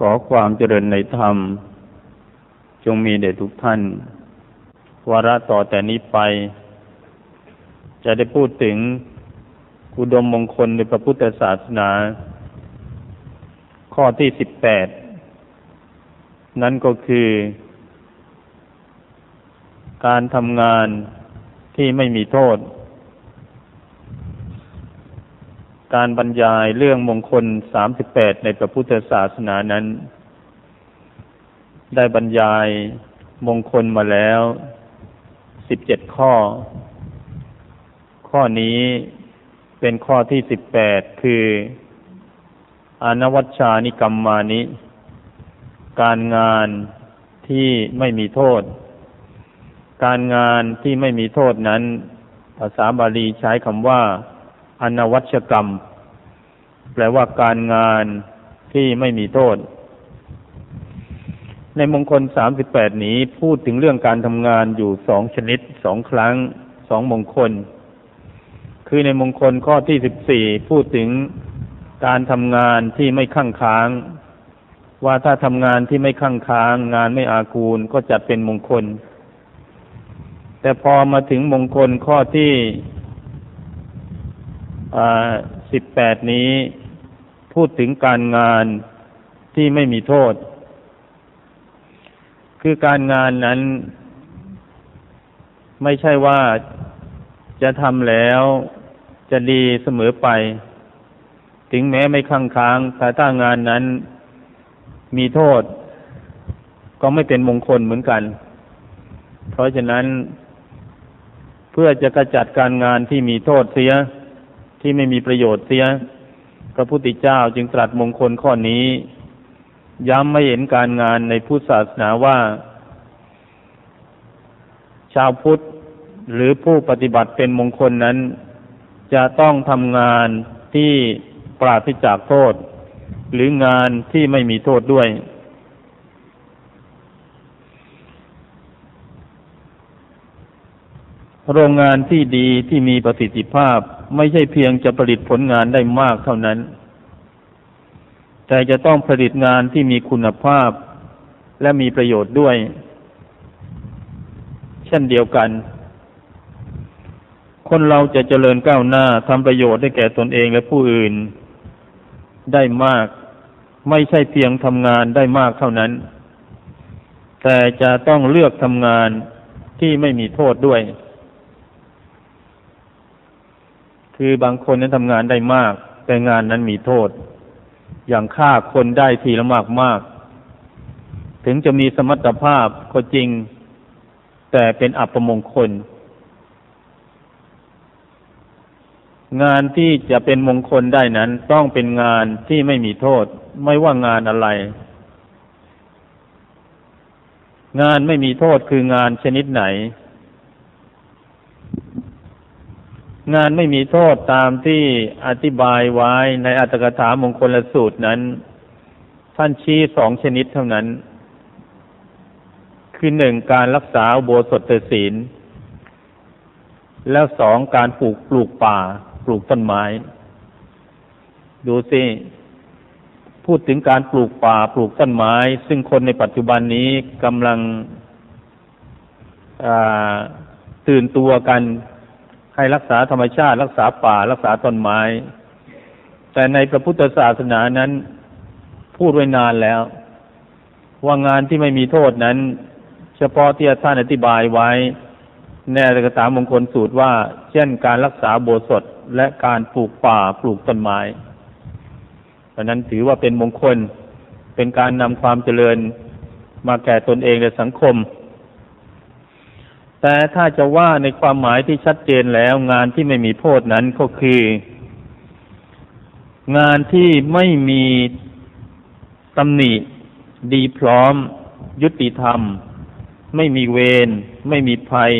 ขอความเจริญในธรรม จงมีเดชทุกท่าน วาระต่อแต่นี้ไป จะได้พูดถึงอุดมมงคลในพระพุทธศาสนา ข้อที่สิบแปดนั่นก็คือ การทำงานที่ไม่มีโทษ การบรรยายเรื่องมงคลสามสิบแปดในพระพุทธศาสนานั้น ได้บรรยายมงคลมาแล้วสิบเจ็ดข้อ ข้อนี้เป็นข้อที่สิบแปดคือ อนวัชชานิกรรมมานิ การงานที่ไม่มีโทษ การงานที่ไม่มีโทษนั้น ภาษาบาลีใช้คำว่า อนวัชกรรม แปลว่าการงานที่ไม่มีโทษ ในมงคลสามสิบแปดนี้พูดถึงเรื่องการทำงานอยู่สองชนิดสองครั้งสองมงคล คือในมงคลข้อที่สิบสี่พูดถึงการทำงานที่ไม่ข้างค้าง ว่าถ้าทำงานที่ไม่ข้างค้าง งานไม่อากูลก็จัดเป็นมงคล แต่พอมาถึงมงคลข้อที่ สิบแปดนี้พูดถึงการงานที่ไม่มีโทษ คือการงานนั้น ไม่ใช่ว่าจะทำแล้วจะดีเสมอไป ถึงแม้ไม่ค้างค้างแต่ถ้างานนั้นมีโทษ ก็ไม่เป็นมงคลเหมือนกัน เพราะฉะนั้นเพื่อจะกระจัดการงานที่มีโทษเสีย ที่ไม่มีประโยชน์เสีย พระพุทธเจ้าจึงตรัสมงคลข้อนี้ ย้ำไม่เห็นการงานในพุทธศาสนาว่า ชาวพุทธหรือผู้ปฏิบัติเป็นมงคลนั้น จะต้องทำงานที่ปราศจากโทษ หรืองานที่ไม่มีโทษด้วย โรงงานที่ดีที่มีประสิทธิภาพไม่ใช่เพียงจะผลิตผลงานได้มากเท่านั้น แต่จะต้องผลิตงานที่มีคุณภาพ และมีประโยชน์ด้วย เช่นเดียวกัน คนเราจะเจริญก้าวหน้าทำประโยชน์ให้แก่ตนเองและผู้อื่น ได้มาก ไม่ใช่เพียงทำงานได้มากเท่านั้น แต่จะต้องเลือกทำงานที่ไม่มีโทษด้วย คือบางคนนั้นทำงานได้มาก แต่งานนั้นมีโทษ อย่างฆ่าคนได้ทีละมากมาก ถึงจะมีสมรรถภาพก็จริง แต่เป็นอัปมงคล งานที่จะเป็นมงคลได้นั้น ต้องเป็นงานที่ไม่มีโทษ ไม่ว่างานอะไร งานไม่มีโทษคืองานชนิดไหน งานไม่มีโทษตามที่อธิบายไว้ในอัตถกถามงคลสูตรนั้น ท่านชี้สองชนิดเท่านั้น คือหนึ่งการรักษาโบสถศีล แล้วสองการปลูกปลูกป่า ปลูกต้นไม้ ดูสิพูดถึงการปลูกป่าปลูกต้นไม้ ซึ่งคนในปัจจุบันนี้กำลังตื่นตัวกัน ให้รักษาธรรมชาติ รักษาป่า รักษาต้นไม้ แต่ในพระพุทธศาสนานั้น พูดไว้นานแล้ว ว่างานที่ไม่มีโทษนั้น เฉพาะที่ท่านอธิบายไว้แน่กถามงคลสูตรว่า เช่นการรักษาโบสถและการปลูกป่าปลูกต้นไม้เพราะนั้นถือว่าเป็นมงคลเป็นการนำความเจริญมาแก่ตนเองและสังคม แต่ถ้าจะว่าในความหมายที่ชัดเจนแล้ว งานที่ไม่มีโทษนั้นก็คือ งานที่ไม่มีตำหนิ ดีพร้อม ยุติธรรม ไม่มีเวรไม่มีภัย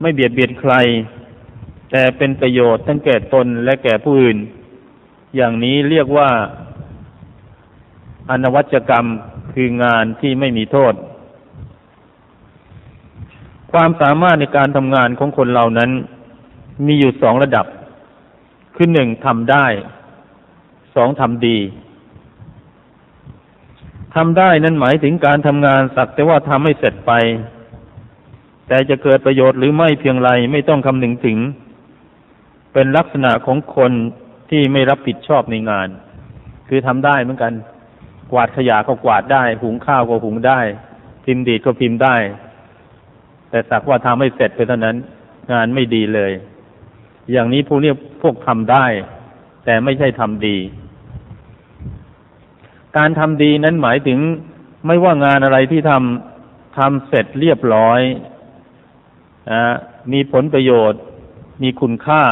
ไม่เบียดเบียนใคร แต่เป็นประโยชน์ทั้งแก่ตนและแก่ผู้อื่น อย่างนี้เรียกว่า อนวัจกรรมคืองานที่ไม่มีโทษ ความสามารถในการทำงานของคนเหล่านั้น มีอยู่สองระดับ คือหนึ่งทำได้ สองทำดีทำได้นั้นหมายถึงการทำงานสักแต่ว่าทำให้เสร็จไป แต่จะเกิดประโยชน์หรือไม่เพียงไรไม่ต้องคำนึงถึง เป็นลักษณะของคนที่ไม่รับผิดชอบในงาน คือทำได้เหมือนกัน กวาดขยะก็กวาดได้ หุงข้าวก็หุงได้ พิมพ์ดีดก็พิมพ์ได้ แต่สักว่าทำให้เสร็จไปเท่านั้น งานไม่ดีเลย อย่างนี้พวกนี้พวกทำได้ แต่ไม่ใช่ทำดี การทำดีนั้นหมายถึงไม่ว่างานอะไรที่ทำทำเสร็จเรียบร้อยอมีผลประโยชน์ มีคุณค่า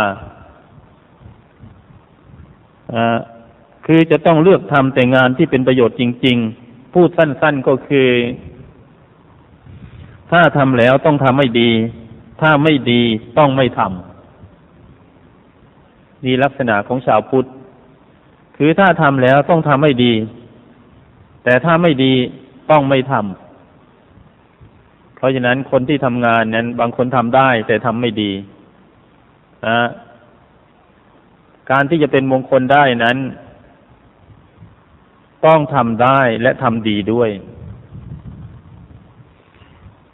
คือจะต้องเลือกทำแต่งานที่เป็นประโยชน์จริง ๆ พูดสั้น ๆก็คือ ถ้าทำแล้วต้องทำให้ดี ถ้าไม่ดีต้องไม่ทำนี่ลักษณะของชาวพุทธ คือถ้าทำแล้วต้องทำให้ดี แต่ถ้าไม่ดีต้องไม่ทำเพราะฉะนั้นคนที่ทำงานนั้น บางคนทำได้ แต่ทำไม่ดีนะการที่จะเป็นมงคลได้นั้น ต้องทำได้และทำดีด้วย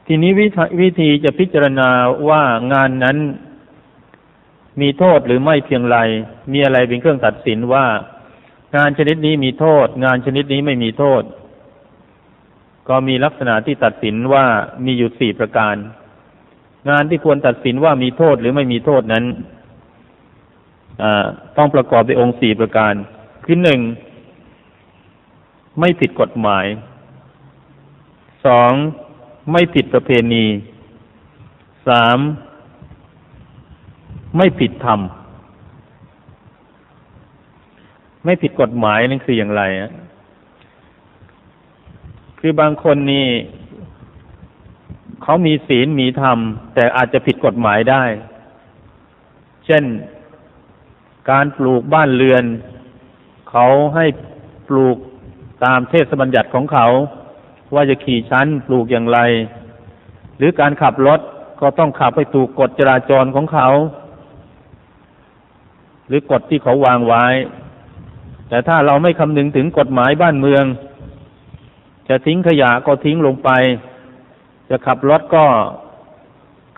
ทีนี้วิธีจะพิจารณาว่างานนั้น มีโทษหรือไม่เพียงไร มีอะไรเป็นเครื่องตัดสินว่า งานชนิดนี้มีโทษ งานชนิดนี้ไม่มีโทษ ก็มีลักษณะที่ตัดสินว่ามีอยู่สี่ประการ งานที่ควรตัดสินว่ามีโทษหรือไม่มีโทษนั้นต้องประกอบด้วยองค์สี่ประการ คือหนึ่งไม่ผิดกฎหมายสอง ไม่ผิดประเพณีสามไม่ผิดธรรม ไม่ผิดกฎหมายนั่นคืออย่างไรอะคือบางคนนี่เขามีศีลมีธรรม แต่อาจจะผิดกฎหมายได้ เช่นการปลูกบ้านเรือน เขาให้ปลูกตามเทศบัญญัติของเขา ว่าจะขี่ชั้นปลูกอย่างไร หรือการขับรถก็ต้องขับไปถูกกฎจราจรของเขา หรือกฎที่เขาวางไว้ แต่ถ้าเราไม่คำนึงถึงกฎหมายบ้านเมือง จะทิ้งขยะก็ทิ้งลงไป จะขับรถก็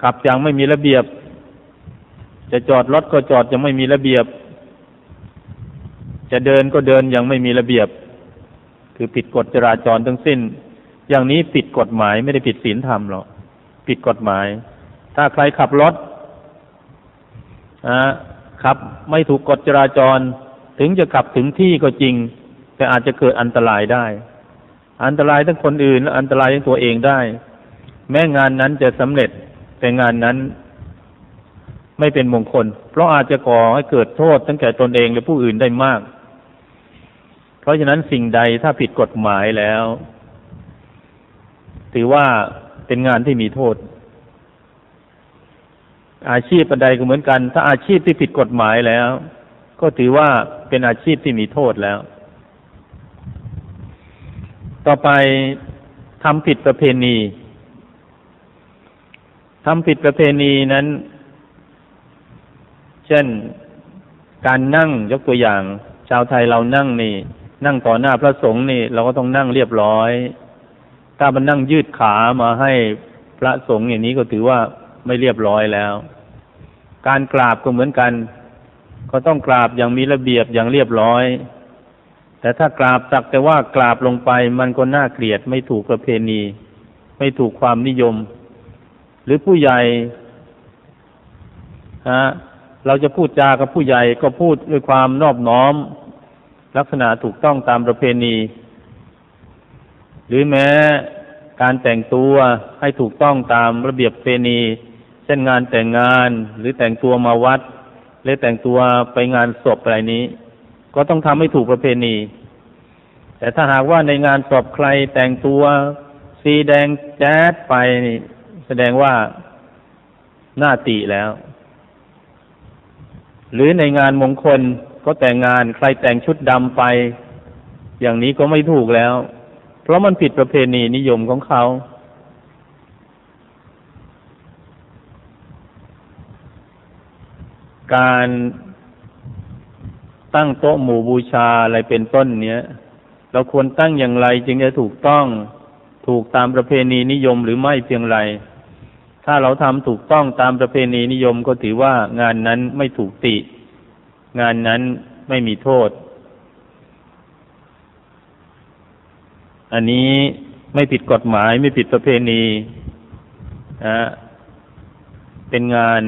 ขับอย่างไม่มีระเบียบ จะจอดรถก็จอดอย่างไม่มีระเบียบ จะเดินก็เดินอย่างไม่มีระเบียบ คือผิดกฎจราจรทั้งสิ้น อย่างนี้ผิดกฎหมายไม่ได้ผิดศีลธรรมหรอกผิดกฎหมาย ถ้าใครขับรถขับ ไม่ถูกกฎจราจร ถึงจะขับถึงที่ก็จริง แต่อาจจะเกิดอันตรายได้ อันตรายทั้งคนอื่นและอันตรายทั้งตัวเองได้ แม้งานนั้นจะสำเร็จแต่งานนั้นไม่เป็นมงคล เพราะอาจจะก่อให้เกิดโทษทั้งแก่ตนเองและผู้อื่นได้มาก เพราะฉะนั้นสิ่งใดถ้าผิดกฎหมายแล้ว ถือว่าเป็นงานที่มีโทษ อาชีพใดก็เหมือนกัน ถ้าอาชีพที่ผิดกฎหมายแล้ว ก็ถือว่าเป็นอาชีพที่มีโทษแล้ว ต่อไปทำผิดประเพณีทำผิดประเพณีนั้น เช่น การนั่งยกตัวอย่าง ชาวไทยเรานั่งนี่ นั่งต่อหน้าพระสงฆ์นี่ เราก็ต้องนั่งเรียบร้อย ถ้ามันนั่งยืดขามาให้พระสงฆ์อย่างนี้ก็ถือว่าไม่เรียบร้อยแล้ว การกราบก็เหมือนกันก็ต้องกราบอย่างมีระเบียบอย่างเรียบร้อย แต่ถ้ากราบสักแต่ว่ากราบลงไปมันก็น่าเกลียดไม่ถูกประเพณี ไม่ถูกความนิยม หรือผู้ใหญ่ฮะเราจะพูดจากับผู้ใหญ่ก็พูดด้วยความนอบน้อม ลักษณะถูกต้องตามประเพณี หรือแม้การแต่งตัวให้ถูกต้องตามระเบียบเพณีเช่นงานแต่งงานหรือแต่งตัวมาวัด หรือแต่งตัวไปงานศพอะไรนี้ ก็ต้องทำให้ถูกประเพณี แต่ถ้าหากว่าในงานศพใครแต่งตัวสีแดงแจ๊ดไปแสดงว่าหน้าตีแล้ว หรือในงานมงคลก็แต่งงานใครแต่งชุดดำไป อย่างนี้ก็ไม่ถูกแล้ว เพราะมันผิดประเพณีนิยมของเขา การตั้งโต๊ะหมู่บูชาอะไรเป็นต้นเนี้ย เราควรตั้งอย่างไรจึงจะถูกต้องถูกตามประเพณีนิยมหรือไม่เพียงไร ถ้าเราทำถูกต้องตามประเพณีนิยมก็ถือว่างานนั้นไม่ถูกติ งานนั้นไม่มีโทษ อันนี้ไม่ผิดกฎหมายไม่ผิดประเพณีนะเป็นงาน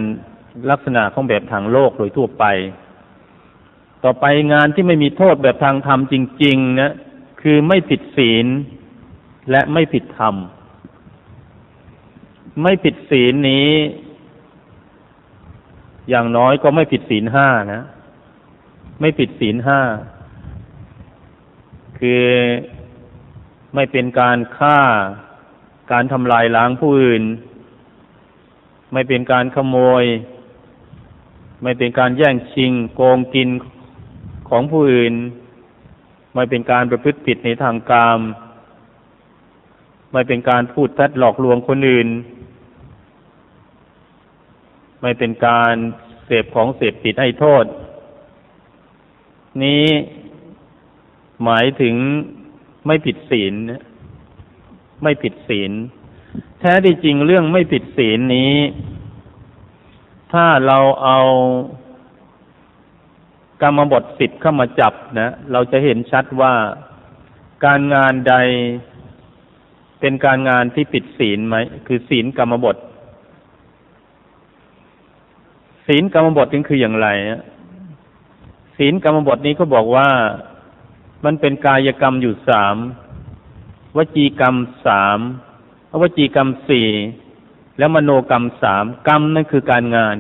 ลักษณะของแบบทางโลกโดยทั่วไป ต่อไปงานที่ไม่มีโทษแบบทางธรรมจริง ๆ นะ คือไม่ผิดศีลและไม่ผิดธรรม ไม่ผิดศีลนี้ อย่างน้อยก็ไม่ผิดศีลห้านะ ไม่ผิดศีลห้า คือ ไม่เป็นการฆ่า การทำลายล้างผู้อื่น ไม่เป็นการขโมย ไม่เป็นการแย่งชิง โกงกินของผู้อื่น ไม่เป็นการประพฤติผิดในทางกาม ไม่เป็นการพูดทัดหลอกลวงคนอื่น ไม่เป็นการเสพของเสพติดให้โทษ นี้หมายถึง ไม่ผิดศีล ไม่ผิดศีล แท้ที่จริงเรื่องไม่ผิดศีลนี้ ถ้าเราเอากรรมบทสิบเข้ามาจับนะ เราจะเห็นชัดว่าการงานใดเป็นการงานที่ผิดศีลไหม คือศีลกรรมบท ศีลกรรมบทนี่คืออย่างไรศีลกรรมบทนี้ก็บอกว่า มันเป็นกายกรรมอยู่สามวจีกรรมสามวจีกรรมสี่แล้วมโนกรรมสามกรรมนั่นคือการงาน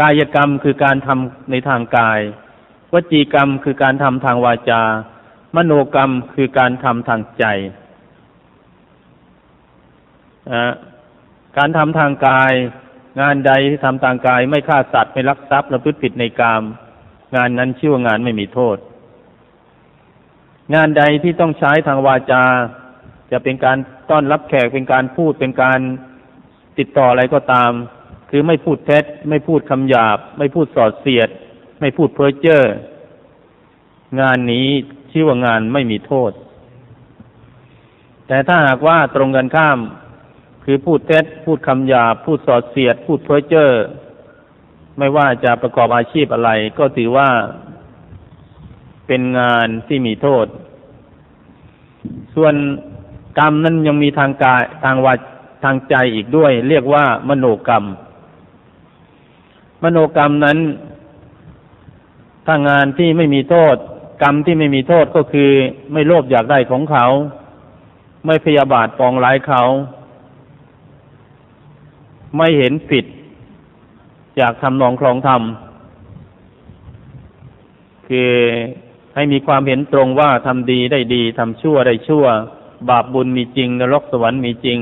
กายกรรมคือการทำในทางกาย วจีกรรมคือการทำทางวาจา มโนกรรมคือการทำทางใจการทำทางกาย งานใดที่ทำทางกาย ไม่ฆ่าสัตว์ไม่ลักทรัพย์และพฤติผิดในกาม งานนั้นชื่อว่างานไม่มีโทษ งานใดที่ต้องใช้ทางวาจา จะเป็นการต้อนรับแขกเป็นการพูดเป็นการติดต่ออะไรก็ตาม คือไม่พูดเท็จ ไม่พูดคำหยาบ ไม่พูดสอดเสียด ไม่พูดเพ้อเจ้องานนี้ชื่อว่างานไม่มีโทษ แต่ถ้าหากว่าตรงกันข้าม คือพูดเท็จ พูดคำหยาบ พูดสอดเสียด พูดเพ้อเจ้อไม่ว่าจะประกอบอาชีพอะไร ก็ถือว่า เป็นงานที่มีโทษ ส่วนกรรมนั้นยังมีทางกายทางวาทางใจอีกด้วย เรียกว่ามโนกรรม มโนกรรมนั้นถ้างานที่ไม่มีโทษ กรรมที่ไม่มีโทษก็คือ ไม่โลภอยากได้ของเขา ไม่พยาบาทปองร้ายเขา ไม่เห็นผิดจากทำนองคลองธรรมคือ ให้มีความเห็นตรงว่าทำดีได้ดีทำชั่วได้ชั่ว บาปบุญมีจริง นรกสวรรค์มีจริง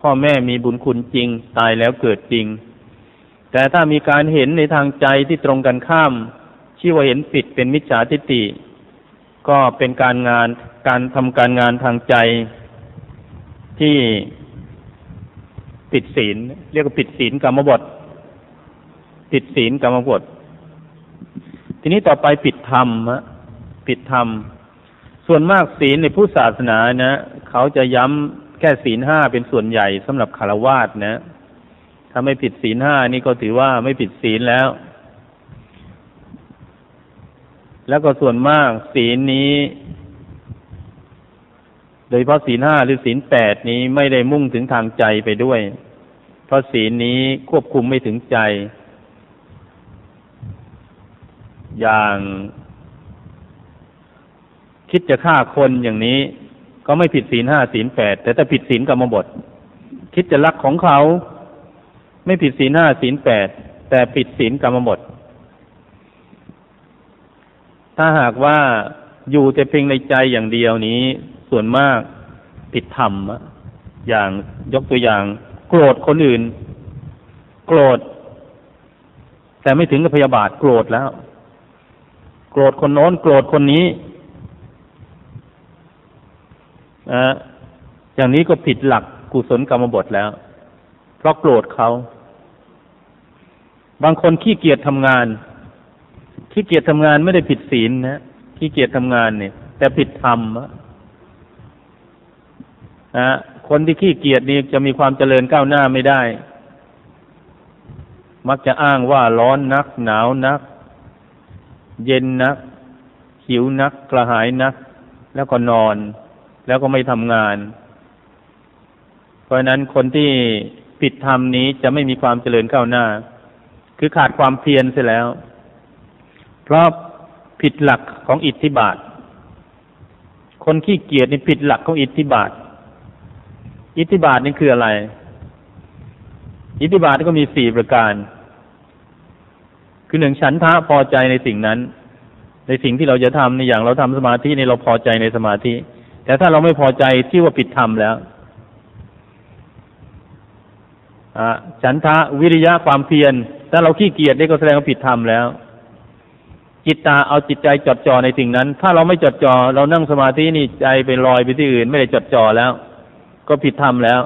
พ่อแม่มีบุญคุณจริง ตายแล้วเกิดจริง แต่ถ้ามีการเห็นในทางใจที่ตรงกันข้ามชื่อว่าเห็นผิดเป็นมิจฉาทิฏฐิก็เป็นการงานการทำการงานทางใจที่ผิดศีล เรียกว่าผิดศีลกรรมบทผิดศีลกรรมบททีนี้ต่อไปผิดธรรมะ ผิดธรรม ส่วนมากศีลในผู้ศาสนานะ เขาจะย้ำแค่ศีลห้าเป็นส่วนใหญ่สำหรับคารวาสนะ ถ้าไม่ผิดศีลห้านี่ก็ถือว่าไม่ผิดศีลแล้ว แล้วก็ส่วนมากศีลนี้ โดยเพราะศีลห้าหรือศีลแปดนี้ไม่ได้มุ่งถึงทางใจไปด้วย เพราะศีลนี้ควบคุมไม่ถึงใจ อย่าง คิดจะฆ่าคนอย่างนี้ ก็ไม่ผิดศีลห้าศีลแปดแต่ถ้าผิดศีลกรรมบท คิดจะรักของเขา ไม่ผิดศีลห้าศีลแปดแต่ผิดศีลกรรมบท ถ้าหากว่าอยู่แต่เพียงในใจอย่างเดียวนี้ ส่วนมากผิดธรรมอย่างยกตัวอย่าง โกรธคนอื่น โกรธ แต่ไม่ถึงกับพยาบาทโกรธแล้ว โกรธคนโน้น โกรธคนนี้ อะอย่างนี้ก็ผิดหลักกุศลกรรมบทแล้ว เพราะโกรธเขา บางคนขี้เกียจทำงาน ขี้เกียจทำงานไม่ได้ผิดศีลนะขี้เกียจทำงานเนี่ย แต่ผิดธรรมนะคนที่ขี้เกียจนี่จะมีความเจริญก้าวหน้าไม่ได้ มักจะอ้างว่าร้อนนัก หนาวนัก เย็นนัก หิวนัก กระหายนัก แล้วก็นอน แล้วก็ไม่ทำงาน เพราะนั้นคนที่ผิดธรรมนี้จะไม่มีความเจริญก้าวหน้า คือขาดความเพียรเสียแล้ว เพราะผิดหลักของอิทธิบาท คนขี้เกียจนี่ผิดหลักของอิทธิบาท อิทธิบาทนี่คืออะไร อิทธิบาทก็มีสี่ประการ คือหนึ่งฉันทะพอใจในสิ่งนั้น ในสิ่งที่เราจะทำในอย่างเราทำสมาธิในเราพอใจในสมาธิ แต่ถ้าเราไม่พอใจที่ว่าผิดธรรมแล้วฉันทะวิริยะความเพียรถ้าเราขี้เกียจนี่ก็แสดงว่าผิดธรรมแล้ว จิตตาเอาจิตใจจดจ่อในสิ่งนั้น ถ้าเราไม่จดจ่อเรานั่งสมาธินี่ใจไปลอยไปที่อื่น ไม่ได้จดจ่อแล้ว ก็ผิดธรรมแล้ว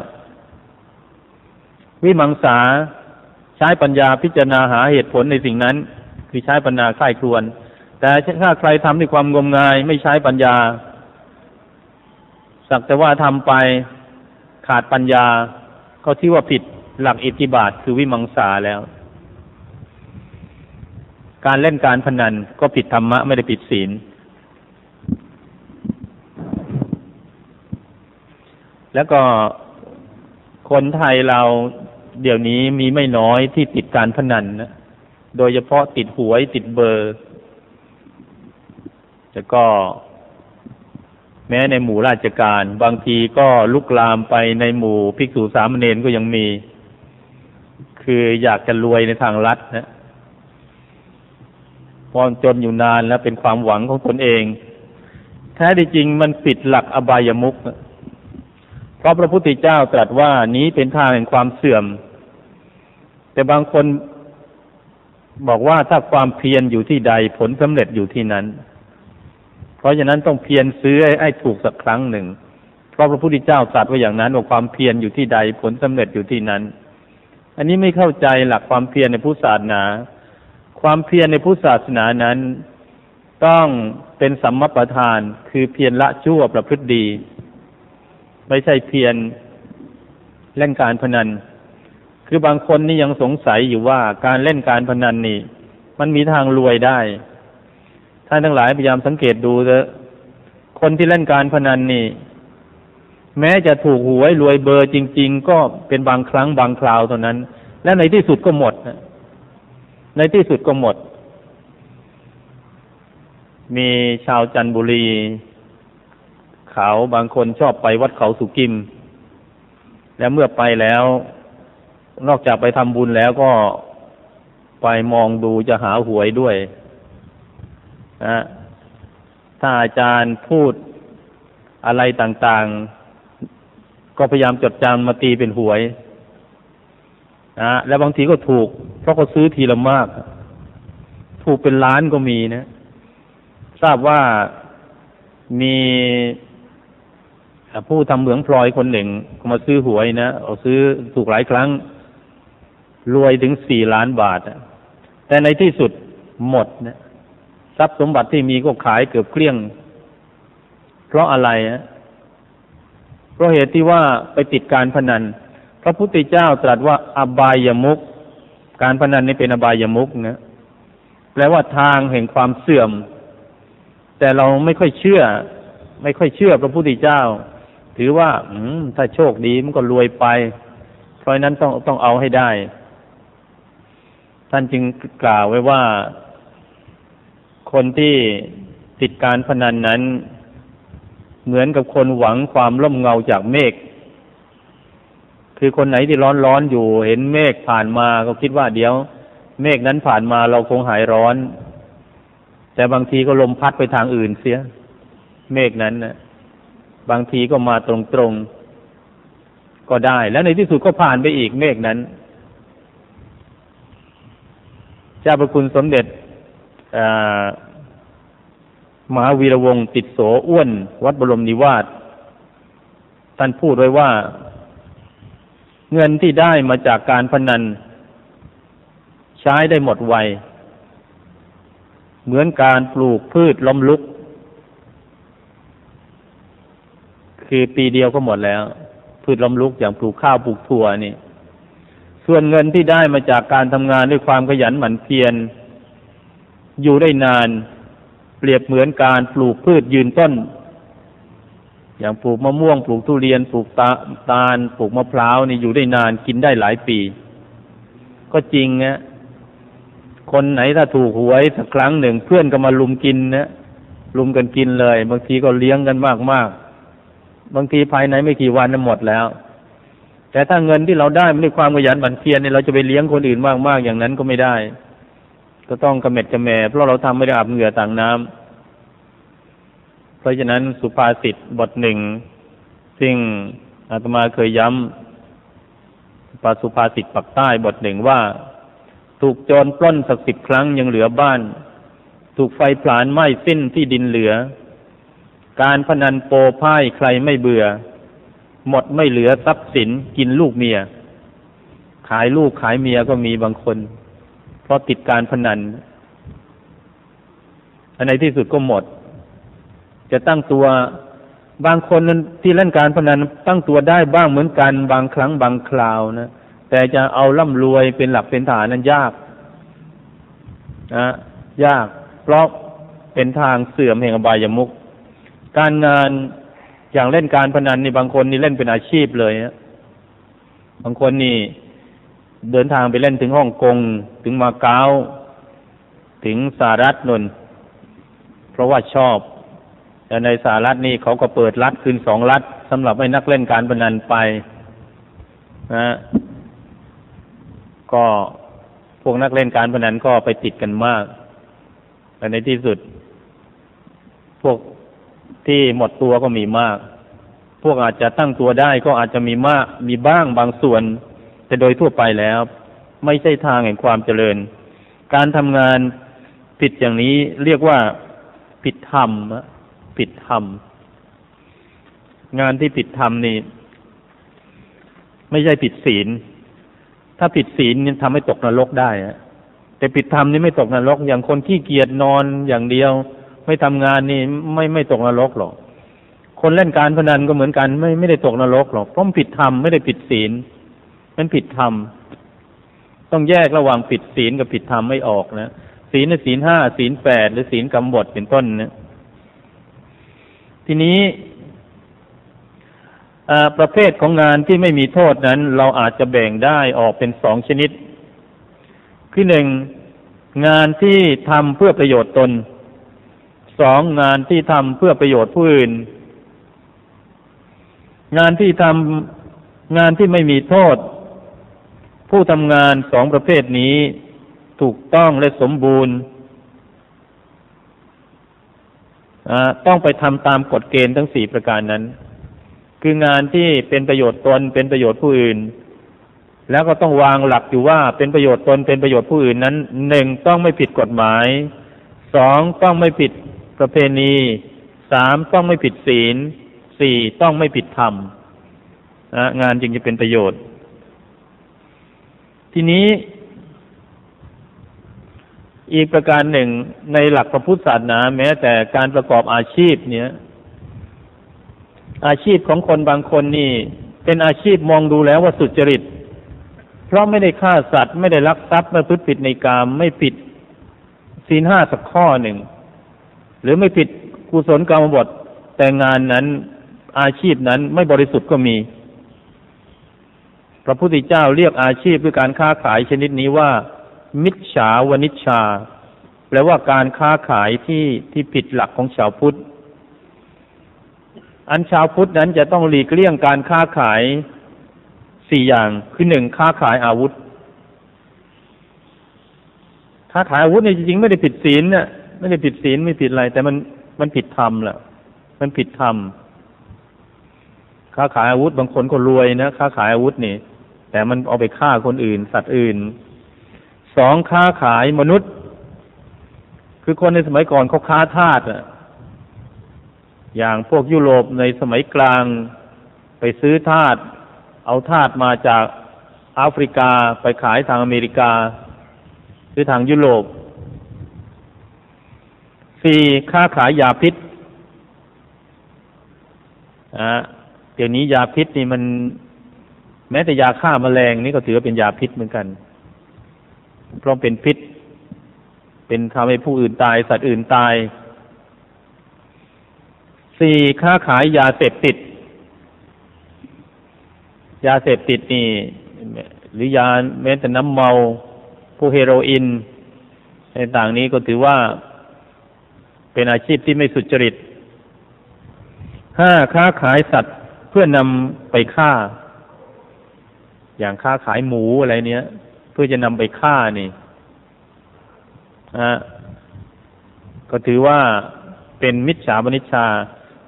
วิมังสาใช้ปัญญาพิจารณาหาเหตุผลในสิ่งนั้น คือใช้ปัญญาค่ายครวน แต่ถ้าใครทำด้วยความงมงาย ไม่ใช้ปัญญา สักแต่ว่าทำไปขาดปัญญาก็ที่ว่าผิดหลักอิทธิบาทคือวิมังสาแล้ว การเล่นการพนันก็ผิดธรรมะไม่ได้ผิดศีล แล้วก็คนไทยเราเดี๋ยวนี้มีไม่น้อยที่ติดการพนันนะ โดยเฉพาะติดหวยติดเบอร์แล้วก็ แม้ในหมู่ราชการ บางทีก็ลุกลามไปในหมู่ภิกษุสามเณรก็ยังมี คืออยากจะรวยในทางรัฐนะพอจนอยู่นานแล้วเป็นความหวังของตนเอง แท้จริงมันปิดหลักอบายมุกเพราะพระพุทธเจ้าตรัสว่านี้เป็นทางแห่งความเสื่อม แต่บางคนบอกว่าถ้าความเพียรอยู่ที่ใดผลสำเร็จอยู่ที่นั้น เพราะฉะนั้นต้องเพียรซื้อให้ถูกสักครั้งหนึ่ง เพราะพระพุทธเจ้าตรัสว่าอย่างนั้นว่าความเพียรอยู่ที่ใดผลสำเร็จอยู่ที่นั้น อันนี้ไม่เข้าใจหลักความเพียรในพุทธศาสนา ความเพียรในพุทธศาสนานั้น ต้องเป็นสัมมาประธานคือเพียรละชั่วประพฤติดี ไม่ใช่เพียรเล่นการพนัน คือบางคนนี่ยังสงสัยอยู่ว่าการเล่นการพนันนี่ มันมีทางรวยได้ ท่านทั้งหลายพยายามสังเกตดูเถอะคนที่เล่นการพนันนี่ แม้จะถูกหวยรวยเบอร์จริง ๆ ก็เป็นบางครั้งบางคราวเท่านั้น และในที่สุดก็หมดในที่สุดก็หมด มีชาวจันบุรี เขาบางคนชอบไปวัดเขาสุกิม แล้วเมื่อไปแล้ว นอกจากไปทำบุญแล้วก็ไปมองดูจะหาหวยด้วย นะถ้าอาจารย์พูดอะไรต่างๆ ก็พยายามจดจำมาตีเป็นหวยนะแล้วบางทีก็ถูก เพราะเขาซื้อทีละมาก ถูกเป็นล้านก็มีนะ ทราบว่ามีผู้ทำเหมืองพลอยคนหนึ่งมาซื้อหวยนะเอาซื้อถูกหลายครั้ง รวยถึงสี่ล้านบาทแต่ในที่สุดหมดนะ ทรัพย์สมบัติที่มีก็ขายเกือบเกลี้ยง เพราะอะไรนะเพราะเหตุที่ว่าไปติดการพนัน พระพุทธเจ้าตรัสว่าอบายมุกการพนันนี่เป็นอบายมุกนะแปลว่าทางแห่งความเสื่อม แต่เราไม่ค่อยเชื่อ ไม่ค่อยเชื่อพระพุทธเจ้า ถือว่าอืมถ้าโชคดีมันก็รวยไป เพราะนั้นต้องต้องเอาให้ได้ ท่านจึงกล่าวไว้ว่า คนที่ติดการพนันนั้น เหมือนกับคนหวังความร่มเงาจากเมฆคือคนไหนที่ร้อนร้อนอยู่เห็นเมฆผ่านมาก็คิดว่าเดี๋ยว เมฆนั้นผ่านมาเราคงหายร้อน แต่บางทีก็ลมพัดไปทางอื่นเสีย เมฆนั้นนะบางทีก็มาตรงๆก็ได้ แล้วในที่สุดก็ผ่านไปอีกเมฆนั้น เจ้าประคุณสมเด็จ มหาวีระวงศ์ติดโสอ้วน วัดบรมนิวาสท่านพูดไว้ว่า เงินที่ได้มาจากการพนัน ใช้ได้หมดไว เหมือนการปลูกพืชล้มลุก คือปีเดียวก็หมดแล้ว พืชล้มลุกอย่างปลูกข้าวปลูกถั่วนี่ ส่วนเงินที่ได้มาจากการทำงานด้วยความขยันหมั่นเพียร อยู่ได้นาน เปรียบเหมือนการปลูกพืชยืนต้น อย่างปลูกมะม่วง ปลูกทุเรียน ปลูกตาตาล ปลูกมะพร้าวนี่อยู่ได้นานกินได้หลายปี ก็จริงนะคนไหนถ้าถูกหวยสักครั้งหนึ่งเพื่อนก็มาลุมกินนะลุมกันกินเลย บางทีก็เลี้ยงกันมากมากบางทีภายในไม่กี่วันหมดแล้ว แต่ถ้าเงินที่เราได้มันด้วยความขยันหมั่นเพียรเนี่ยเราจะไปเลี้ยงคนอื่นมากๆอย่างนั้นก็ไม่ได้ ก็ต้องกระเม็ดกระแม่เพราะเราทำไม่ได้อาบเหงื่อต่างน้ำเพราะฉะนั้นสุภาษิตบทหนึ่งซึ่งอาตมาเคยย้ำปาสุภาษิตปักใต้บทหนึ่งว่า ถูกโจรปล้นสักสิบครั้งยังเหลือบ้าน ถูกไฟผลาญไหม้สิ้นที่ดินเหลือ การพนันโปพ่ายใครไม่เบื่อ หมดไม่เหลือทรัพย์สินกินลูกเมีย ขายลูกขายเมียก็มีบางคน เพราะติดการพนัน อันในที่สุดก็หมด จะตั้งตัวบางคนนั้นที่เล่นการพนันตั้งตัวได้บ้างเหมือนกันบางครั้งบางคราวนะแต่จะเอาร่ำรวยเป็นหลักเป็นฐานนั้นยากนะยาก เพราะเป็นทางเสื่อมแห่งอบายมุกการงานอย่างเล่นการพนันนี่บางคนนี่เล่นเป็นอาชีพเลยนะบางคนนี่ เดินทางไปเล่นถึงฮ่องกงถึงมาเก๊าถึงสหรัฐนนเพราะว่าชอบแต่ในสหรัฐนี่เขาก็เปิดรัฐคืนสองรัฐสำหรับให้นักเล่นการพนันไปนะก็พวกนักเล่นการพนันก็ไปติดกันมากแต่ในที่สุด พวกที่หมดตัวก็มีมาก พวกอาจจะตั้งตัวได้ก็อาจจะมีมาก มีบ้างบางส่วน แต่โดยทั่วไปแล้ว ไม่ใช่ทางแห่งความเจริญ การทำงานผิดอย่างนี้เรียกว่าผิดธรรมผิดธรรม งานที่ผิดธรรมนี่ ไม่ใช่ผิดศีล ถ้าผิดศีลนี่ทำให้ตกนรกได้แต่ผิดธรรมนี่ไม่ตกนรก อย่างคนที่เกียจนอนอย่างเดียว ไม่ทำงานนี่ไม่ไม่ตกนรกหรอกคนเล่นการพนันก็เหมือนกัน ไม่ไม่ได้ตกนรกหรอกเพราะผิดธรรมไม่ได้ผิดศีล มันผิดธรรม ต้องแยกระหว่างผิดศีลกับผิดธรรมไม่ออกนะศีลในศีลห้าศีลแปดหรือศีลกรรมบทเป็นต้นนะทีนี้ประเภทของงานที่ไม่มีโทษนั้น เราอาจจะแบ่งได้ออกเป็นสองชนิด คือหนึ่งงานที่ทำเพื่อประโยชน์ตน สองงานที่ทำเพื่อประโยชน์ผู้อื่น งานที่ทำงานที่ไม่มีโทษ ผู้ทำงานสองประเภทนี้ถูกต้องและสมบูรณ์ต้องไปทำตามกฎเกณฑ์ทั้งสี่ประการนั้น คืองานที่เป็นประโยชน์ตนเป็นประโยชน์ผู้อื่น แล้วก็ต้องวางหลักอยู่ว่าเป็นประโยชน์ตนเป็นประโยชน์ผู้อื่นนั้นหนึ่งต้องไม่ผิดกฎหมายสองต้องไม่ผิดประเพณีสามต้องไม่ผิดศีลสี่ต้องไม่ผิดธรรมงานจึงจะเป็นประโยชน์ ทีนี้ อีกประการหนึ่งในหลักพระพุทธศาสนาแม้ แต่การประกอบอาชีพเนี่ย อาชีพของคนบางคนนี่ เป็นอาชีพมองดูแล้วว่าสุจริต เพราะไม่ได้ฆ่าสัตว์ ไม่ได้ลักทรัพย์ไม่พฤติผิดในกามไม่ผิดศีลห้าสักข้อหนึ่ง หรือไม่ผิดกุศลกรรมบทแต่งานนั้นอาชีพนั้นไม่บริสุทธิ์ก็มี พระพุทธเจ้าเรียกอาชีพด้วยการค้าขายชนิดนี้ว่า มิจฉาวนิชชา แปลว่าการค้าขายที่ที่ผิดหลักของชาวพุทธ อันชาวพุทธนั้นจะต้องหลีกเลี่ยงการค้าขายสี่อย่างคือหนึ่งค้าขายอาวุธ ค้าขายอาวุธเนี่ยจริงๆไม่ได้ผิดศีลเนี่ยไม่ได้ผิดศีลไม่ผิดอะไร แต่มันมันผิดธรรมแหละมันผิดธรรมค้าขายอาวุธบางคนก็รวยนะค้าขายอาวุธนี่ แต่มันเอาไปฆ่าคนอื่น สัตว์อื่น สองค้าขายมนุษย์ คือคนในสมัยก่อนเขาค้าทาสอะอย่างพวกยุโรปในสมัยกลางไปซื้อทาสเอาทาสมาจากแอฟริกาไปขายทางอเมริกา หรือทางยุโรปสี่ค้าขายยาพิษอ่าเดี๋ยวนี้ยาพิษนี่มัน แม้แต่ยาฆ่ามาแมลงนี่ก็ถือว่าเป็นยาพิษเหมือนกัน เพราะเป็นพิษ เป็นทำให้ผู้อื่นตาย สัตว์อื่นตายสี่ค้าขายยาเสพติด ยาเสพติดนี่ หรือยาแม้แต่น้ำเมาผู้เฮโรอีนในต่างนี้ก็ถือว่าเป็นอาชีพที่ไม่สุจริตห้าค้าขายสัตว์เพื่อนำไปฆ่า อย่างค้าขายหมูอะไรเนี้ย เพื่อจะนำไปฆ่านี่ฮะก็ถือว่าเป็นมิจฉาบณิชา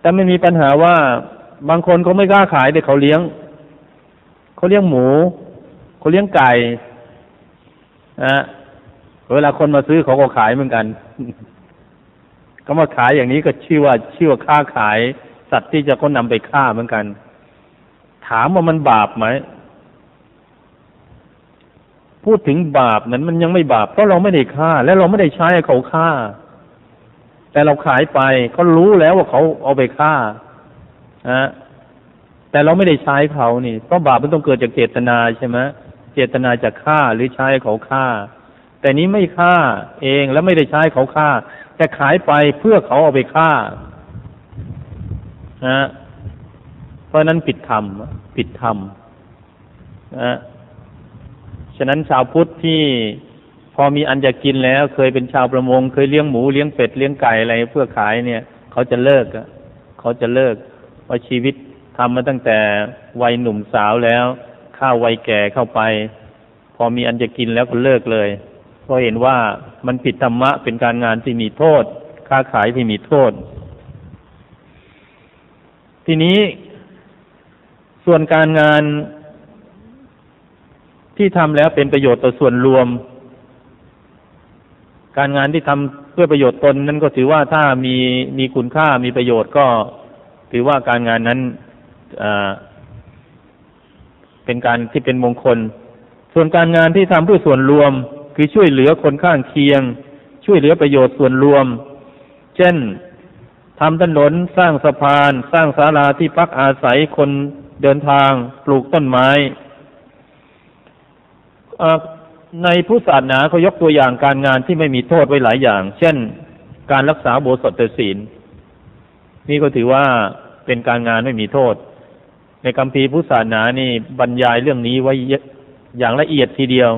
แต่ไม่มีปัญหาว่าบางคนเขาไม่กล้าขายแต่เขาเลี้ยงเขาเลี้ยงหมูเขาเลี้ยงไก่นะเวลาคนมาซื้อเขาก็ขายเหมือนกันก็มาขายอย่างนี้ก็ชื่อว่าชื่อว่าค้าขาย สัตว์ที่จะก็นำไปฆ่าเหมือนกัน ถามว่ามันบาปไหม พูดถึงบาปนั้นมันยังไม่บาปเพราะเราไม่ได้ฆ่า และเราไม่ได้ใช้เขาฆ่า แต่เราขายไปเขารู้แล้วว่าเขาเอาไปฆ่านะแต่เราไม่ได้ใช้เขานี่เพราะบาปมันต้องเกิดจากเจตนาใช่ไหมเจตนาจะฆ่าหรือใช้เขาฆ่า แต่นี้ไม่ฆ่าเองแล้วไม่ได้ใช้เขาฆ่า แต่ขายไปเพื่อเขาเอาไปฆ่านะเพราะนั้นผิดธรรมผิดธรรมนะ ฉะนั้นชาวพุทธที่พอมีอันจะกินแล้ว เคยเป็นชาวประมง เคยเลี้ยงหมูเลี้ยงเป็ดเลี้ยงไก่อะไรเพื่อขายเนี่ย เขาจะเลิกเขาจะเลิกเพราะชีวิตทำมาตั้งแต่วัยหนุ่มสาวแล้ว ข้าววัยแก่เข้าไป พอมีอันจะกินแล้วก็เลิกเลยเพราะเห็นว่ามันผิดธรรมะเป็นการงานที่มีโทษ ค้าขายที่มีโทษ ทีนี้ส่วนการงาน ที่ทำแล้วเป็นประโยชน์ต่อส่วนรวม การงานที่ทำเพื่อประโยชน์ตนนั้นก็ถือว่าถ้ามีมีคุณค่ามีประโยชน์ก็ถือว่าการงานนั้นเป็นการที่เป็นมงคล ส่วนการงานที่ทำเพื่อส่วนรวม คือช่วยเหลือคนข้างเคียง ช่วยเหลือประโยชน์ส่วนรวม เช่นทำถนนสร้างสะพาน สร้างศาลาที่พักอาศัยคนเดินทางปลูกต้นไม้ ในพุทธศาสนาเขายกตัวอย่างการงานที่ไม่มีโทษไว้หลายอย่าง เช่น การรักษาโบสถศีล นี่ก็ถือว่าเป็นการงานไม่มีโทษ ในคำพีพุทธศาสนานี่บรรยายเรื่องนี้ไว้อย่างละเอียดทีเดียว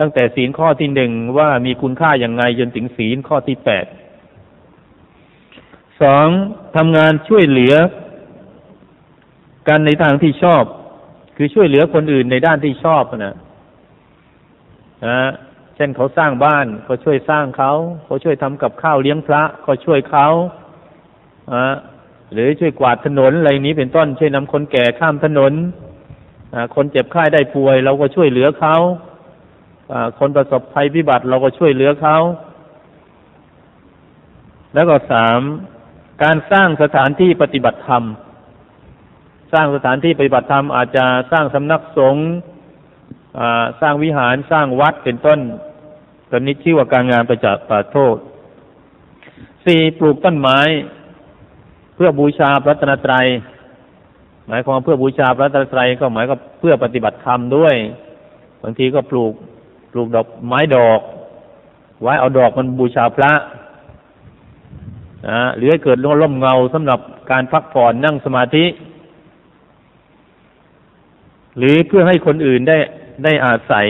ตั้งแต่ศีลข้อที่หนึ่งว่ามีคุณค่าอย่างไงจนถึงศีลข้อที่แปดสองทำงานช่วยเหลือ กันในทางที่ชอบ คือช่วยเหลือคนอื่นในด้านที่ชอบนะ นะเช่นเขาสร้างบ้านก็ช่วยสร้างเขาเขาช่วยทำกับข้าวเลี้ยงพระก็ช่วยเขาอะหรือช่วยกวาดถนนอะไรนี้เป็นต้นช่วยนำคนแก่ข้ามถนนคนเจ็บไข้ได้ป่วย เราก็ช่วยเหลือเขาคนประสบภัยพิบัติเราก็ช่วยเหลือเขา แล้วก็สามการสร้างสถานที่ปฏิบัติธรรม สร้างสถานที่ปฏิบัติธรรมอาจจะสร้างสำนักสงฆ์ สร้างวิหารสร้างวัดเป็นต้นตอนนี้ชื่อว่าการงานประจักษ์ปาโทษสี่ปลูกต้นไม้ เพื่อบูชาพระตนตรัย หมายความเพื่อบูชาพระตนตรัยก็หมายกับเพื่อปฏิบัติธรรมด้วย บางทีก็ปลูกปลูกดอกไม้ดอก ไว้เอาดอกมันบูชาพระนะหรือให้เกิดร่มเงาสำหรับการพักผ่อนนั่งสมาธิ หรือเพื่อให้คนอื่นได้ ได้อาศัย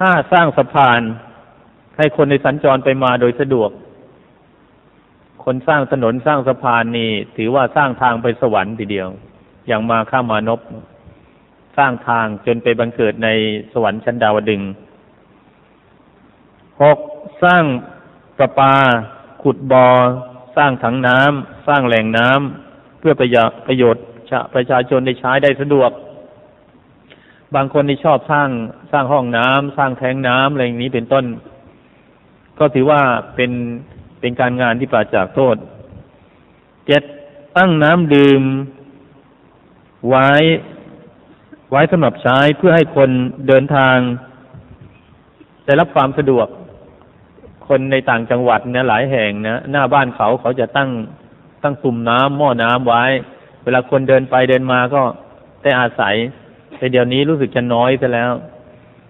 ห้าสร้างสะพาน ให้คนในสัญจรไปมาโดยสะดวก คนสร้างถนนสร้างสะพานนี่ ถือว่าสร้างทางไปสวรรค์ทีเดียว อย่างมาข้ามานพสร้างทางจนไปบังเกิดในสวรรค์ชั้นดาวดึงหกสร้างประปา ขุดบอ่อสร้างถังน้ำสร้างแหล่งน้ำเพื่อประโยชน์ประชาชนได้ใช้ได้สะดวก บางคนที่ชอบสร้างสร้างห้องน้ำสร้างแทงน้ำอะไรอย่างนี้เป็นต้น ก็ถือว่าเป็นเป็นการงานที่ปราศจากโทษเจ็ดตั้งน้ำดื่ม ไว้ไว้สำหรับใช้เพื่อให้คนเดินทางได้รับความสะดวก คนในต่างจังหวัดเนี่ยหลายแห่งนะหน้าบ้านเขาเขาจะตั้งตั้งสุ่มน้ำหม้อน้ำไว้ เวลาคนเดินไปเดินมาก็ได้อาศัย แต่เดี๋ยวนี้รู้สึกจะน้อยไปแล้ว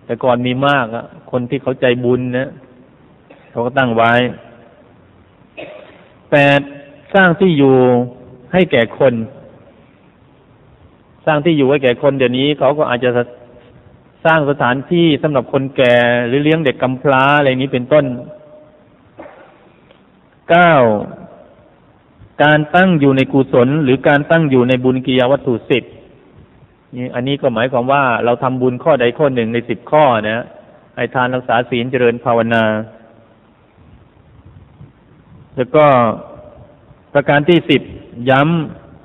แต่ก่อนมีมากอะคนที่เขาใจบุญนะเขาก็ตั้งไว้แปดสร้างที่อยู่ให้แก่คน สร้างที่อยู่ให้แก่คน เดี๋ยวนี้เขาก็อาจจะสร้างสถานที่สำหรับคนแก่หรือเลี้ยงเด็กกำพร้าอะไรนี้เป็นต้นเก้าการตั้งอยู่ในกุศล หรือการตั้งอยู่ในบุญกิยาวัตถุสิบ นี่อันนี้ก็หมายความว่าเราทำบุญข้อใดข้อหนึ่งในสิบข้อนะให้ทานรักษาศีลเจริญภาวนา แล้วก็ประการที่สิบย้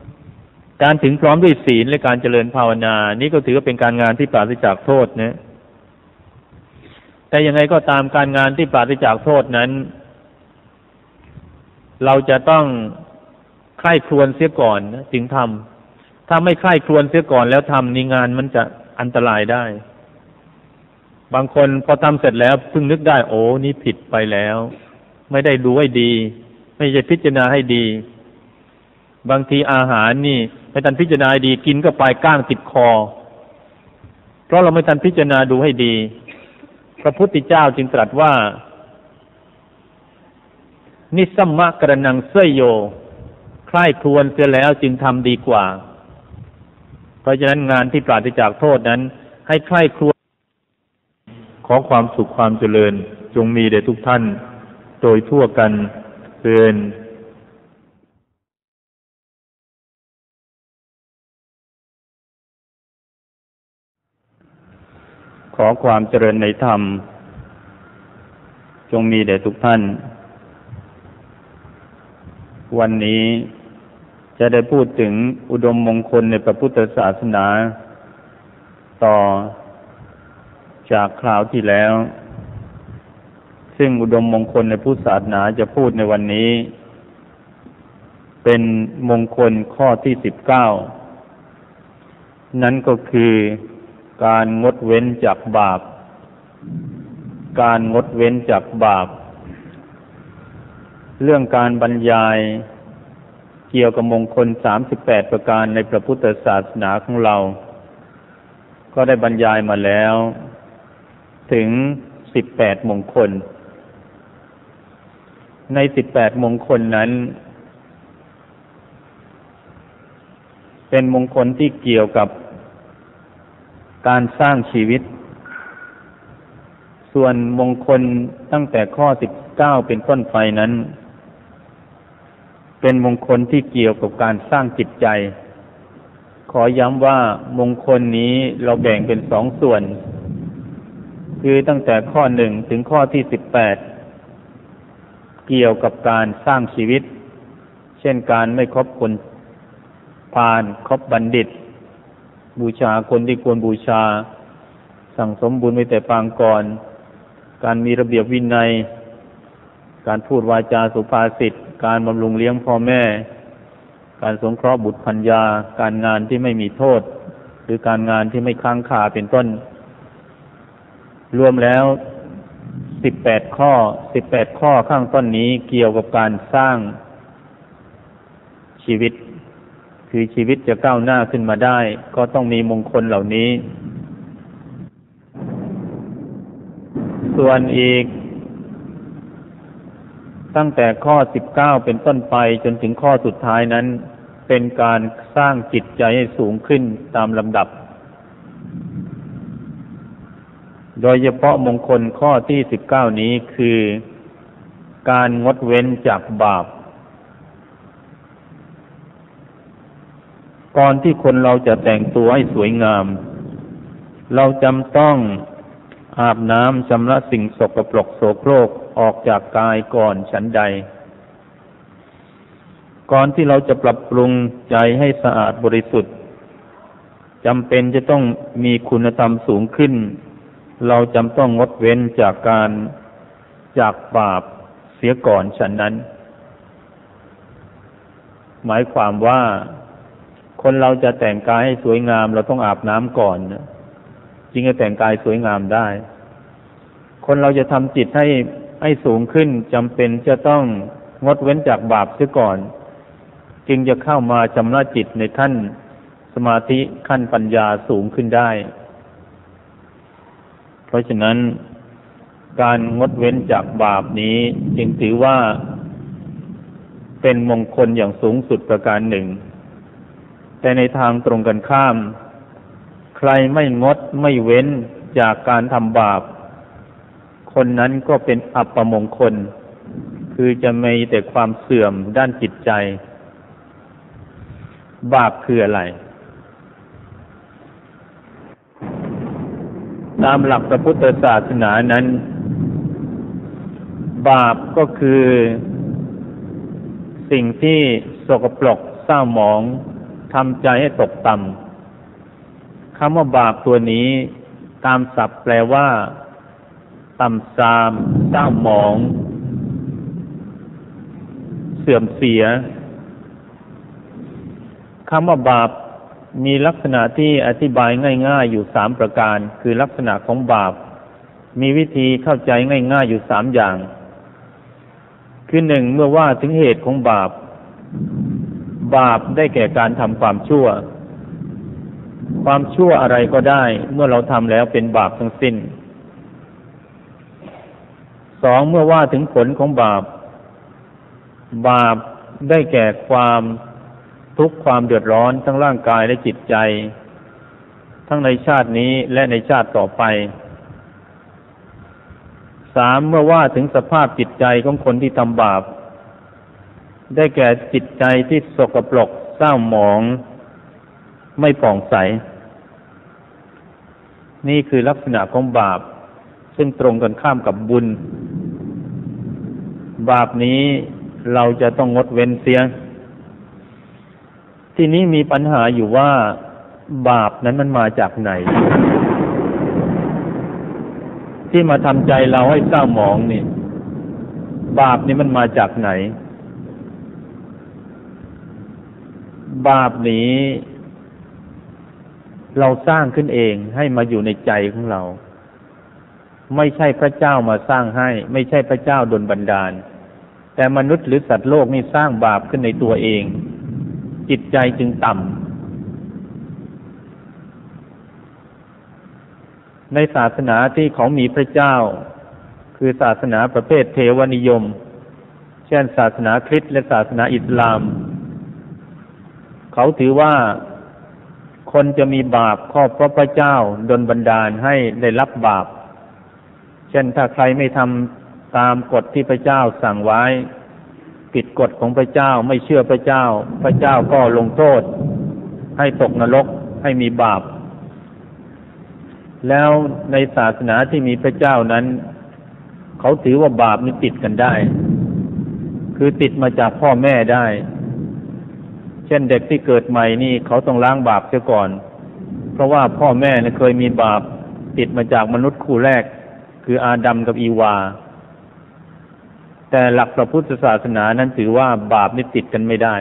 ำการถึงพร้อมด้วยศีลและการเจริญภาวนา นี่ก็ถือว่าเป็นการงานที่ปราศจากโทษนะ แต่ยังไงก็ตามการงานที่ปราศจากโทษนั้น เราจะต้องใคร่ครวญเสียก่อนนะจึงทำ ถ้าไม่ใคร่ครวญเสียก่อนแล้วทำนี่งานมันจะอันตรายได้ บางคนพอทำเสร็จแล้วเพิ่งนึกได้ โอ้นี่ผิดไปแล้ว ไม่ได้ดูให้ดี ไม่ใช่พิจารณาให้ดี บางทีอาหารนี่ไม่ทันพิจารณาดีกินก็ไปก้างติดคอ เพราะเราไม่ทันพิจารณาดูให้ดี พระพุทธเจ้าจึงตรัสว่า นิสัมมะกระนังเสยโย ใคร่ครวญเสียแล้วจึงทำดีกว่า ราะฉะนั้นงานที่ปราศจากโทษนั้น ให้ใคร่ครวญขอความสุขความเจริญจงมีแด่ทุกท่าน โดยทั่วกันเตือนขอความเจริญในธรรม จงมีแด่ทุกท่าน วันนี้ จะได้พูดถึงอุดมมงคลในพระพุทธศาสนา ต่อจากคราวที่แล้ว ซึ่งอุดมมงคลในพุทธศาสนาจะพูดในวันนี้ เป็นมงคลข้อที่สิบเก้านั่นก็คือการงดเว้นจากบาป การงดเว้นจากบาป เรื่องการบรรยาย เกี่ยวกับมงคลสามสิบแปดประการในพระพุทธศาสนาของเรา ก็ได้บรรยายมาแล้ว ถึงสิบแปดมงคล ในสิบแปดมงคลนั้น เป็นมงคลที่เกี่ยวกับการสร้างชีวิต ส่วนมงคลตั้งแต่ข้อสิบเก้าเป็นต้นไปนั้น เป็นมงคลที่เกี่ยวกับการสร้างจิตใจ ขอย้ำว่ามงคลนี้เราแบ่งเป็นสองส่วน คือตั้งแต่ข้อหนึ่งถึงข้อที่สิบแปดเกี่ยวกับการสร้างชีวิต เช่นการไม่คบคนพาลคบบัณฑิต บูชาคนที่ควรบูชา สั่งสมบุญไว้แต่ปางก่อน การมีระเบียบวินัย การพูดวาจาสุภาษิต การบำรุงเลี้ยงพ่อแม่ การสงเคราะห์บุตรพัญญา การงานที่ไม่มีโทษ หรือการงานที่ไม่ค้างคาเป็นต้น รวมแล้วสิบแปดข้อสิบแปดข้อข้างต้นนี้เกี่ยวกับการสร้างชีวิต คือชีวิตจะก้าวหน้าขึ้นมาได้ ก็ต้องมีมงคลเหล่านี้ ส่วนอีก ตั้งแต่ข้อสิบเก้าเป็นต้นไปจนถึงข้อสุดท้ายนั้น เป็นการสร้างจิตใจให้สูงขึ้นตามลำดับ โดยเฉพาะมงคลข้อที่สิบเก้านี้คือ การงดเว้นจากบาป ก่อนที่คนเราจะแต่งตัวให้สวยงาม เราจำต้องอาบน้ำชำระสิ่งสกปรกโสโครก ออกจากกายก่อนฉันใด ก่อนที่เราจะปรับปรุงใจให้สะอาดบริสุทธิ์จำเป็นจะต้องมีคุณธรรมสูงขึ้น เราจำต้องงดเว้นจากการจากบาปเสียก่อนฉันนั้น หมายความว่า คนเราจะแต่งกายให้สวยงาม เราต้องอาบน้ำก่อนจึงจะแต่งกายสวยงามได้ คนเราจะทำจิตให้ ให้สูงขึ้นจำเป็นจะต้องงดเว้นจากบาปเสียก่อน จึงจะเข้ามาชำระจิตในท่านสมาธิขั้นปัญญาสูงขึ้นได้ เพราะฉะนั้น การงดเว้นจากบาปนี้จึงถือว่าเป็นมงคลอย่างสูงสุดประการหนึ่ง แต่ในทางตรงกันข้าม ใครไม่งดไม่เว้นจากการทำบาป คนนั้นก็เป็นอัปมงคล คือจะมีแต่ความเสื่อมด้านจิตใจ บาปคืออะไร ตามหลักพระพุทธศาสนานั้น บาปก็คือ สิ่งที่สกปรกเศร้าหมองทำใจให้ตกต่ำคำว่าบาปตัวนี้ ตามศัพท์แปลว่า ต่ำซามเศร้าหมอง เสื่อมเสียคำว่าบาปมีลักษณะที่อธิบายง่าย ๆ อยู่สามประการ คือลักษณะของบาป มีวิธีเข้าใจง่าย ๆ อยู่สามอย่าง คือหนึ่งเมื่อว่าถึงเหตุของบาป บาปได้แก่การทำความชั่ว ความชั่วอะไรก็ได้ เมื่อเราทำแล้วเป็นบาปทั้งสิ้น สองเมื่อว่าถึงผลของบาป บาปได้แก่ความทุกข์ความเดือดร้อนทั้งร่างกายและจิตใจ ทั้งในชาตินี้และในชาติต่อไปสามเมื่อว่าถึงสภาพจิตใจของคนที่ทำบาป ได้แก่จิตใจที่สกปรกเศร้าหมอง ไม่ป่องใส นี่คือลักษณะของบาป ซึ่งตรงกันข้ามกับบุญ บาปนี้เราจะต้องงดเว้นเสีย ทีนี้มีปัญหาอยู่ว่าบาปนั้นมันมาจากไหน ที่มาทำใจเราให้เศร้าหมองนี่ บาปนี่มันมาจากไหน บาปนี้ เราสร้างขึ้นเองให้มาอยู่ในใจของเรา ไม่ใช่พระเจ้ามาสร้างให้ ไม่ใช่พระเจ้าดลบันดาล แต่มนุษย์หรือสัตว์โลกนี่สร้างบาปขึ้นในตัวเอง จิตใจจึงต่ำในศาสนาที่เขามีพระเจ้า คือศาสนาประเภทเทวนิยม เช่น ศาสนาคริสต์และศาสนาอิสลาม เขาถือว่าคนจะมีบาปข้อพระพระเจ้าดนบันดาลให้ได้รับบาป เช่นถ้าใครไม่ทำ ตามกฎที่พระเจ้าสั่งไว้ผิดกฎของพระเจ้าไม่เชื่อพระเจ้า พระเจ้าก็ลงโทษ ให้ตกนรกให้มีบาป แล้วในศาสนาที่มีพระเจ้านั้น เขาถือว่าบาปนี่ติดกันได้ คือติดมาจากพ่อแม่ได้ เช่นเด็กที่เกิดใหม่นี่เขาต้องล้างบาปเสียก่อน เพราะว่าพ่อแม่เนี่ยเคยมีบาปติดมาจากมนุษย์คู่แรก คืออาดัมกับอีวา แต่หลักพระพุทธศาสนานั้นถือว่าบาปนี่ติดกันไม่ได้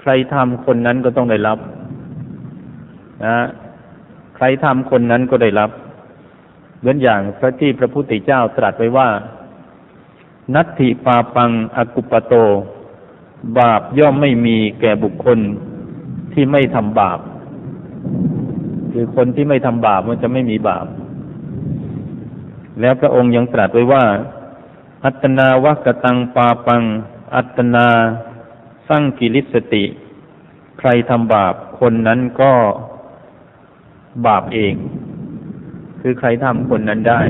ใครทำคนนั้นก็ต้องได้รับนะใครทำคนนั้นก็ได้รับ เหมือนอย่างพระที่พระพุทธเจ้าตรัสไว้ว่า นัตถิปาปังอกุปโต บาปย่อมไม่มีแก่บุคคลที่ไม่ทำบาป คือคนที่ไม่ทำบาปมันจะไม่มีบาป แล้วพระองค์ยังตรัสไว้ว่า อัตนาวักตังปาปัง อัตนาสร้างกิริสติ ใครทำบาปคนนั้นก็บาปเอง คือใครทำคนนั้นได้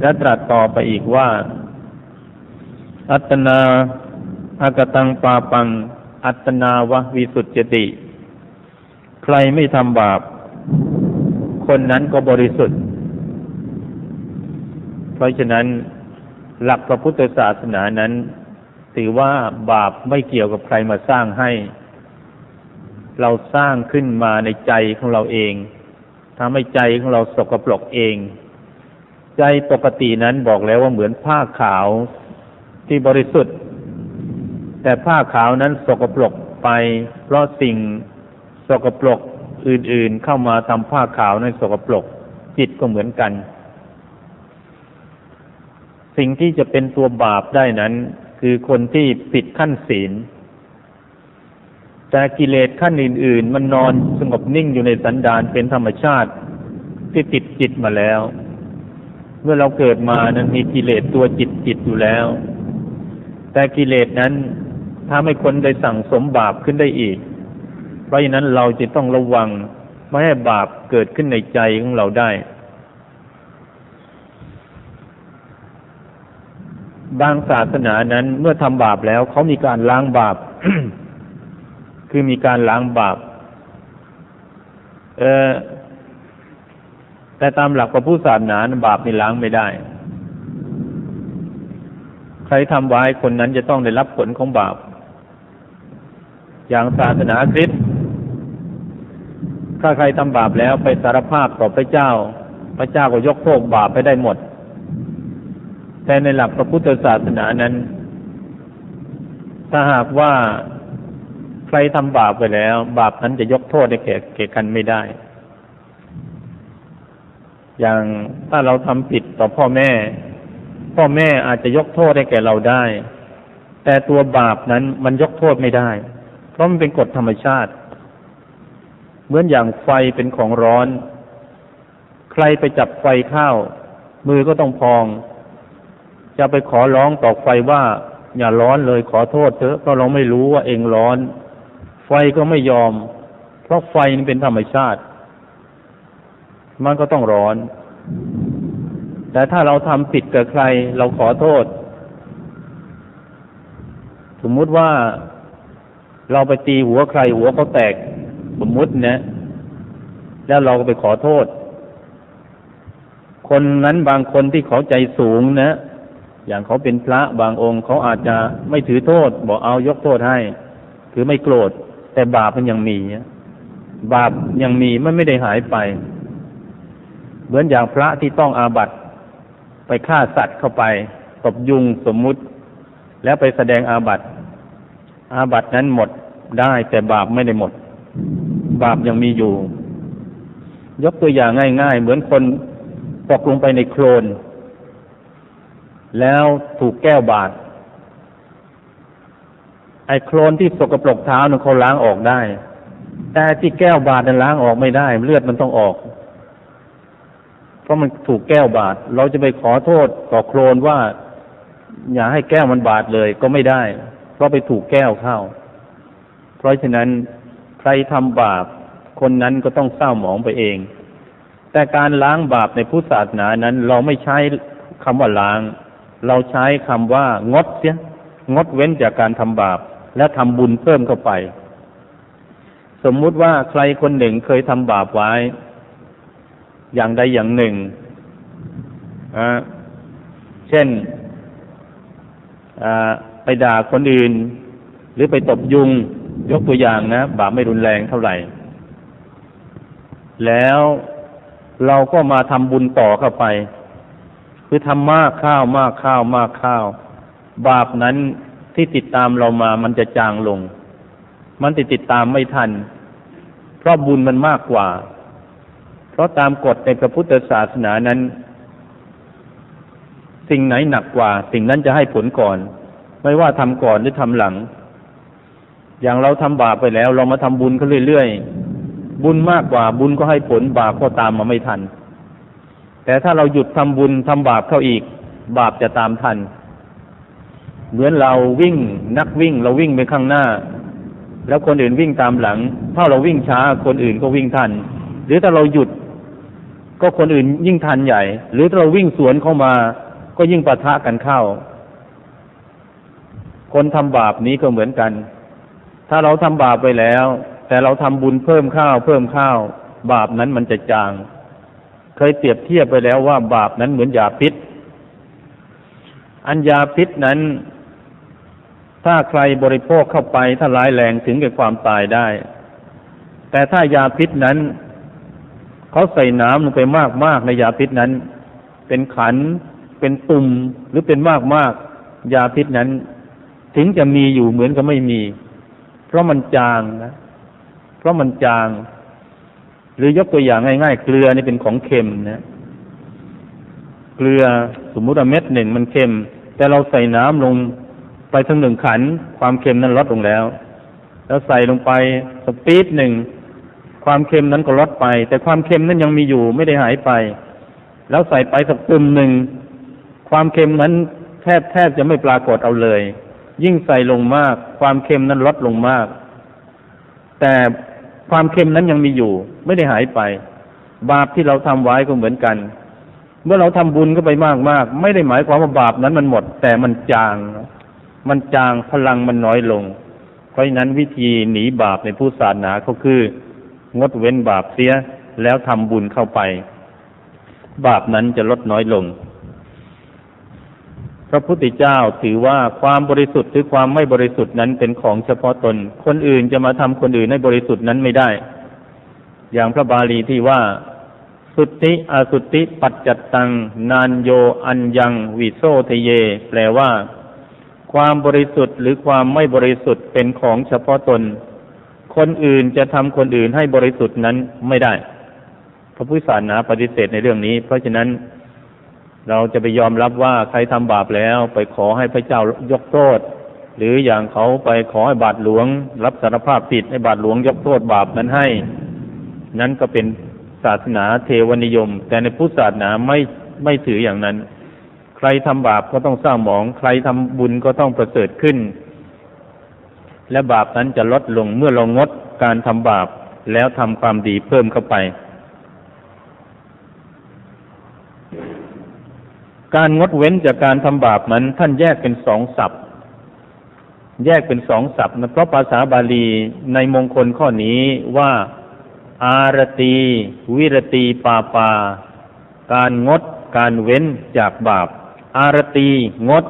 และตรัสต่อไปอีกว่า อัตนาอากตังปาปัง อัตนาวะวิสุทธิติ ใครไม่ทำบาป คนนั้นก็บริสุทธิ์ เพราะฉะนั้นหลักพระพุทธศาสนานั้น ถือว่าบาปไม่เกี่ยวกับใครมาสร้างให้ เราสร้างขึ้นมาในใจของเราเองทำให้ใจของเราสกปรกเอง ใจปกตินั้นบอกแล้วว่าเหมือนผ้าขาวที่บริสุทธิ์ แต่ผ้าขาวนั้นสกปรกไปเพราะสิ่งสกปรกอื่นๆเข้ามาทำผ้าขาวนั้นสกปรกจิตก็เหมือนกัน สิ่งที่จะเป็นตัวบาปได้นั้น คือคนที่ผิดขั้นศีล แต่กิเลสขั้นอื่น ๆ มันนอนสงบนิ่งอยู่ในสันดานเป็นธรรมชาติที่ติดจิตมาแล้ว เมื่อเราเกิดมานั้นมีกิเลสตัวจิตจิตอยู่แล้ว แต่กิเลสนั้นถ้าไม่คนได้สั่งสมบาปขึ้นได้อีก เพราะฉะนั้นเราจะต้องระวังไม่ให้บาปเกิดขึ้นในใจของเราได้ บางศาสนานั้นเมื่อทำบาปแล้วเขามีการล้างบาป คือมีการล้างบาป เออแต่ตามหลักพระพุทธศาสนาบาปนี่ล้างไม่ได้ ใครทำไว้คนนั้นจะต้องได้รับผลของบาป อย่างศาสนาคริสต์ถ้าใครทำบาปแล้วไปสารภาพต่อพระเจ้า พระเจ้าก็ยกโทษบาปไปได้หมด แต่ในหลักพระพุทธศาสนานั้น ถ้าหากว่าใครทำบาปไปแล้ว บาปนั้นจะยกโทษให้แก่แก่กันไม่ได้ อย่างถ้าเราทำผิดต่อพ่อแม่ พ่อแม่อาจจะยกโทษให้แก่เราได้ แต่ตัวบาปนั้นมันยกโทษไม่ได้ เพราะมันเป็นกฎธรรมชาติ เหมือนอย่างไฟเป็นของร้อน ใครไปจับไฟข้าว มือก็ต้องพอง จะไปขอร้องต่อไฟว่า อย่าร้อนเลยขอโทษเถอะก็เราไม่รู้ว่าเองร้อน ไฟก็ไม่ยอม เพราะไฟนี่เป็นธรรมชาติ มันก็ต้องร้อน แต่ถ้าเราทำผิดกับใคร เราขอโทษ สมมติว่าเราไปตีหัวใครหัวเขาแตกสมมตินะ แล้วเราก็ไปขอโทษ คนนั้นบางคนที่เขาใจสูงนะ อย่างเขาเป็นพระบางองค์เขาอาจจะไม่ถือโทษ บอกเอายกโทษให้ คือไม่โกรธ แต่บาปมันยังมีบาปยังมีมันไม่ได้หายไป เหมือนอย่างพระที่ต้องอาบัตไปฆ่าสัตว์เข้าไปตบยุงสมมุติ แล้วไปแสดงอาบัตอาบัตนั้นหมดได้แต่บาปไม่ได้หมด บาปยังมีอยู่ ยกตัวอย่างง่าย ๆ เหมือนคนตกลงไปในโคลน แล้วถูกแก้วบาดไอ้โคลนที่สกปรกเท้านั้นเขาล้างออกได้ แต่ที่แก้วบาดนั้นล้างออกไม่ได้ เลือดมันต้องออก เพราะมันถูกแก้วบาด เราจะไปขอโทษต่อโคลนว่า อย่าให้แก้วมันบาดเลยก็ไม่ได้ เพราะไปถูกแก้วเข้า เพราะฉะนั้นใครทำบาปคนนั้นก็ต้องเศร้าหมองไปเอง แต่การล้างบาปในพุทธศาสนานั้น เราไม่ใช้คำว่าล้าง เราใช้คำว่างดเสียงดเว้นจากการทำบาป และทำบุญเพิ่มเข้าไป สมมุติว่าใครคนหนึ่งเคยทำบาปไว้ อย่างใดอย่างหนึ่งเช่นไปด่าคนอื่น หรือไปตบยุง ยกตัวอย่างนะ บาปไม่รุนแรงเท่าไหร่ แล้วเราก็มาทำบุญต่อเข้าไป คือทำมากข้าวมากข้าวมากข้าว บาปนั้นที่ติดตามเรามามันจะจางลง มันติดติดตามไม่ทัน เพราะบุญมันมากกว่า เพราะตามกฎในพระพุทธศาสนานั้น สิ่งไหนหนักกว่า สิ่งนั้นจะให้ผลก่อน ไม่ว่าทำก่อนหรือทำหลัง อย่างเราทำบาปไปแล้ว เรามาทำบุญเขาเรื่อยๆบุญมากกว่าบุญก็ให้ผลบาปก็ตามมาไม่ทัน แต่ถ้าเราหยุดทำบุญทำบาปเข้าอีก บาปจะตามทัน เหมือนเราวิ่งนักวิ่งเราวิ่งไปข้างหน้า แล้วคนอื่นวิ่งตามหลัง ถ้าเราวิ่งช้าคนอื่นก็วิ่งทัน หรือถ้าเราหยุด ก็คนอื่นยิ่งทันใหญ่ หรือถ้าเราวิ่งสวนเข้ามา ก็ยิ่งปะทะกันเข้า คนทำบาปนี้ก็เหมือนกัน ถ้าเราทำบาปไปแล้ว แต่เราทำบุญเพิ่มข้าว เพิ่มข้าว บาปนั้นมันจะจาง เคยเปรียบเทียบไปแล้วว่าบาปนั้นเหมือนยาพิษ อันยาพิษนั้น ถ้าใครบริโภคเข้าไปถ้าร้ายแรงถึงแก่ความตายได้ แต่ถ้ายาพิษนั้น เขาใส่น้ำลงไปมากมากในยาพิษนั้น เป็นขัน เป็นตุ่มหรือเป็นมากมากยาพิษนั้น ถึงจะมีอยู่เหมือนกับไม่มี เพราะมันจางนะ เพราะมันจาง หรือยกตัวอย่างง่ายๆเกลือนี่เป็นของเค็มนะเกลือสมมุติว่าเม็ดหนึ่งมันเค็ม แต่เราใส่น้ำลงไปทั้งหนึ่งขัน ความเค็มนั้นลดลงแล้ว แล้วใส่ลงไปสปีดหนึ่งความเค็มนั้นก็ลดไป แต่ความเค็มนั้นยังมีอยู่ไม่ได้หายไป แล้วใส่ไปสักตึมหนึ่งความเค็มนั้นแทบแทบจะไม่ปรากฏเอาเลย ยิ่งใส่ลงมาก ความเค็มนั้นลดลงมาก แต่ความเค็มนั้นยังมีอยู่ ไม่ได้หายไป บาปที่เราทำไว้ก็เหมือนกัน เมื่อเราทำบุญก็ไปมากมากไม่ได้หมายความว่าบาปนั้นมันหมด แต่มันจาง มันจางพลังมันน้อยลง เพราะฉะนั้นวิธีหนีบาปในผู้ศาสนาก็คือ งดเว้นบาปเสียแล้วทำบุญเข้าไป บาปนั้นจะลดน้อยลงพระพุทธเจ้าถือว่าความบริสุทธิ์หรือความไม่บริสุทธิ์นั้นเป็นของเฉพาะตน คนอื่นจะมาทำคนอื่นให้บริสุทธิ์นั้นไม่ได้ อย่างพระบาลีที่ว่า สุติอสุติปัจจัตตัง นานโยอัญยังวิโซเทเย แปลว่า ความบริสุทธิ์หรือความไม่บริสุทธิ์เป็นของเฉพาะตน คนอื่นจะทำคนอื่นให้บริสุทธิ์นั้นไม่ได้ พระพุทธศาสนาปฏิเสธในเรื่องนี้ เพราะฉะนั้นเราจะไปยอมรับว่าใครทำบาปแล้วไปขอให้พระเจ้ายกโทษ หรืออย่างเขาไปขอให้บาทหลวง รับสารภาพผิดให้บาทหลวงยกโทษบาปนั้นให้ นั้นก็เป็นศาสนาเทวนิยม แต่ในพุทธศาสนาไม่ไม่ถืออย่างนั้น ใครทำบาปก็ต้องสร้างหมอง ใครทำบุญก็ต้องประเสริฐขึ้น และบาปนั้นจะลดลงเมื่อเรางดการทำบาปแล้วทำความดีเพิ่มเข้าไป การงดเว้นจากการทำบาปนั้นท่านแยกเป็นสองศัพท์แยกเป็นสองศัพท์นะเพราะภาษาบาลีในมงคลข้อนี้ว่า อารตี วิรตีปาปา การงด การเว้นจากบาป อารตีงด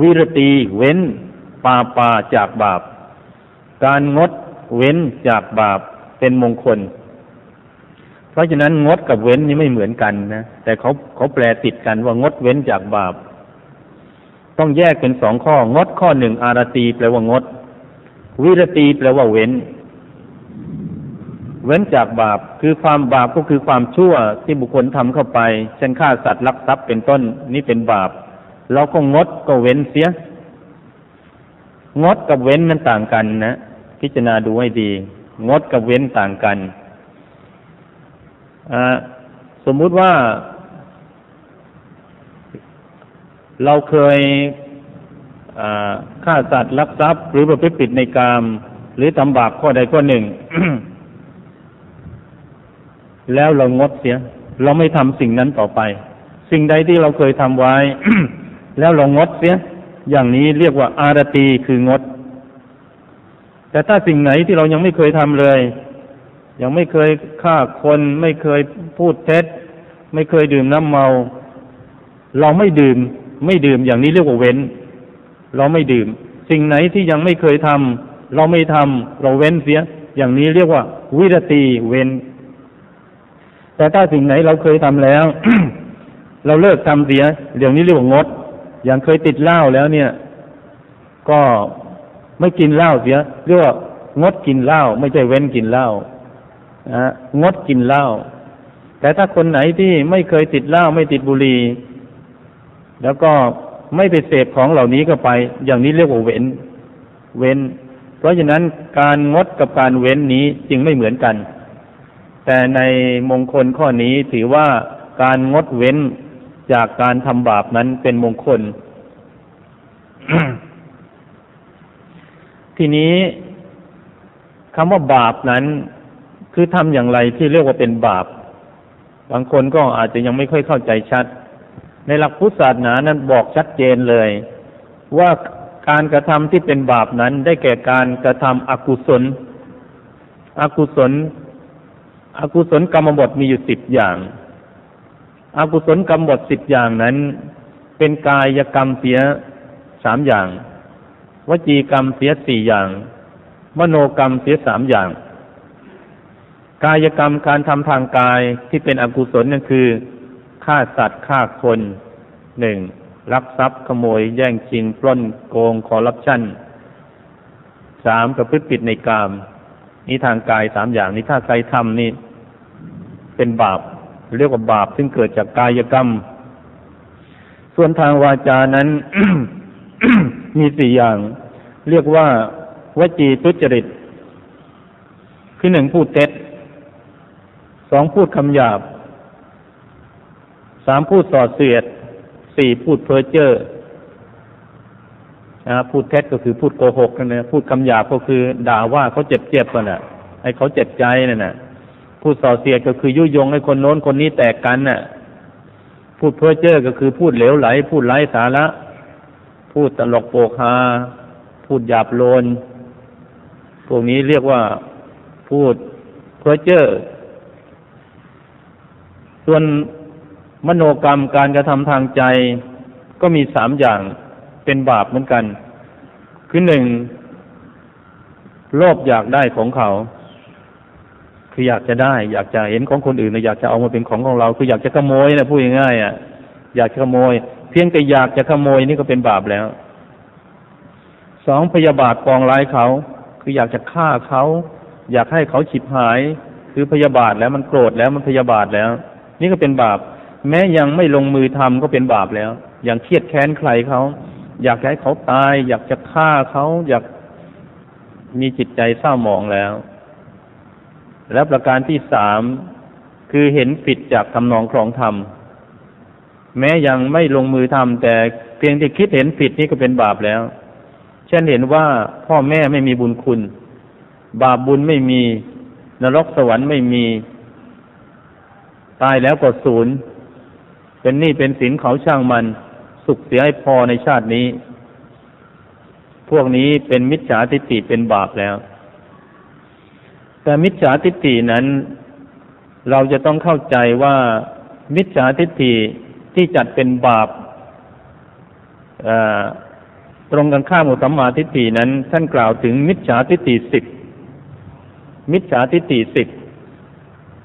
วิรตีเว้น ปาปาจากบาป การงดเว้นจากบาปเป็นมงคล เพราะฉะนั้นงดกับเว้นนี่ไม่เหมือนกันนะ แต่เขาเขาแปลติดกันว่างดเว้นจากบาป ต้องแยกเป็นสองข้อ งดข้อหนึ่งอารตีแปลว่างด วิรตีแปลว่าเว้น เว้นจากบาปคือความบาปก็คือความชั่วที่บุคคลทำเข้าไป เช่นฆ่าสัตว์ลักทรัพย์เป็นต้นนี่เป็นบาปเราก็งดก็เว้นเสีย งดกับเว้นนั้นต่างกันนะพิจารณาดูให้ดี งดกับเว้นต่างกันสมมุติว่า เราเคยฆ่าสัตว์ลักทรัพย์ หรือประพฤติผิดในกาม หรือทำบาปข้อใดข้อหนึ่ง แล้วเรางดเสีย เราไม่ทำสิ่งนั้นต่อไป สิ่งใดที่เราเคยทำไว้ แล้วเรางดเสีย อย่างนี้เรียกว่าอารตีคืองด แต่ถ้าสิ่งไหนที่เรายังไม่เคยทำเลย ยังไม่เคยฆ่าคน ไม่เคยพูดเท็จ ไม่เคยดื่มน้ำเมา เราไม่ดื่ม ไม่ดื่มอย่างนี้เรียกว่าเว้น เราไม่ดื่ม สิ่งไหนที่ยังไม่เคยทำเราไม่ทำเราเว้นเสีย อย่างนี้เรียกว่า วิรตีเว้น แต่ถ้าสิ่งไหนเราเคยทำแล้ว เราเลิกทำเสียอย่างนี้เรียกว่างด อย่างเคยติดเหล้าแล้วเนี่ย ก็ไม่กินเหล้าเสียเรียกว่างดกินเหล้าไม่ใช่เว้นกินเหล้านะงดกินเหล้าแต่ถ้าคนไหนที่ไม่เคยติดเหล้าไม่ติดบุหรี่แล้วก็ไม่ไปเสพของเหล่านี้ก็ไป อย่างนี้เรียกว่าเว้น เว้น เพราะฉะนั้นการงดกับการเว้นนี้จึงไม่เหมือนกัน แต่ในมงคลข้อนี้ถือว่าการงดเว้นจากการทำบาปนั้นเป็นมงคล ทีนี้คำว่าบาปนั้น คือทำอย่างไรที่เรียกว่าเป็นบาป บางคนก็อาจจะยังไม่ค่อยเข้าใจชัด ในหลักพุทธศาสนานั้นบอกชัดเจนเลย ว่าการกระทำที่เป็นบาปนั้นได้แก่การกระทำอกุศล อกุศล อกุศลกรรมบทมีอยู่สิบอย่างอากุศลกรรมบทสิบอย่างนั้น เป็นกายกรรมเสียสามอย่าง วจีกรรมเสียสี่อย่าง มโนกรรมเสียสามอย่าง กายกรรมการทำทางกายที่เป็นอกุศลนั่นคือฆ่าสัตว์ฆ่าคนหนึ่งลักทรัพย์ขโมย แย่งชิงปล้นโกงคอร์รัปชันสามประพฤติผิดในกาม นี่ทางกายสามอย่างนี้ถ้าใครทำนี่ เป็นบาป เรียกว่าบาป ซึ่งเกิดจากกายกรรม ส่วนทางวาจานั้น มีสี่อย่าง เรียกว่าวจีทุจริต คือหนึ่งพูดเท็จสองพูดคำหยาบสามพูดสอดเสียดสี่พูดเพ้อเจ้อ นะพูดเท็จก็คือพูดโกหกนั่นนะพูดคำหยาบก็คือ ด่าว่าเขาเจ็บเจ็บกันน่ะให้เขาเจ็บใจนั่นน่ะพูดส่อเสียดก็คือยุยงให้คนโน้นคนนี้แตกกันน่ะ พูดเพ้อเจ้อก็คือพูดเหลวไหล พูดไร้สาระพูดตลกโปกฮาพูดหยาบโลนพวกนี้เรียกว่าพูดเพ้อเจ้อส่วนมโนกรรมการกระทำทางใจก็มีสามอย่าง เป็นบาปเหมือนกัน คือหนึ่งโลภอยากได้ของเขา คืออยากจะได้ อยากจะเห็นของคนอื่นอยากจะเอามาเป็นของของเรา คืออยากจะขโมยนะพูดง่ายๆอะ อยากจะขโมย เพียงแต่อยากจะขโมยนี่ก็เป็นบาปแล้วสองพยาบาทปองร้ายเขา คืออยากจะฆ่าเขา อยากให้เขาฉิบหาย คือพยาบาทแล้วมันโกรธแล้วมันพยาบาทแล้ว นี่ก็เป็นบาป แม้ยังไม่ลงมือทำก็เป็นบาปแล้ว อย่างเครียดแค้นใครเขา อยากให้เขาตาย อยากจะฆ่าเขาอยากมีจิตใจเศร้าหมองแล้ว และประการที่สามคือเห็นผิดจากทำนองครองธรรม แม้ยังไม่ลงมือทำแต่เพียงที่คิดเห็นผิดนี่ก็เป็นบาปแล้ว เช่นเห็นว่าพ่อแม่ไม่มีบุญคุณ บาปบุญไม่มี นรกสวรรค์ไม่มี ตายแล้วก็ศูนย์ เป็นหนี้เป็นสินเขาช่างมัน สุขเสียให้พอในชาตินี้ พวกนี้เป็นมิจฉาทิฏฐิเป็นบาปแล้ว แต่มิจฉาทิฏฐินั้น เราจะต้องเข้าใจว่ามิจฉาทิฏฐิที่จัดเป็นบาปตรงกันข้ามกับสัมมาทิฏฐินั้น ท่านกล่าวถึงมิจฉาทิฏฐิสิบมิจฉาทิฏฐิสิบ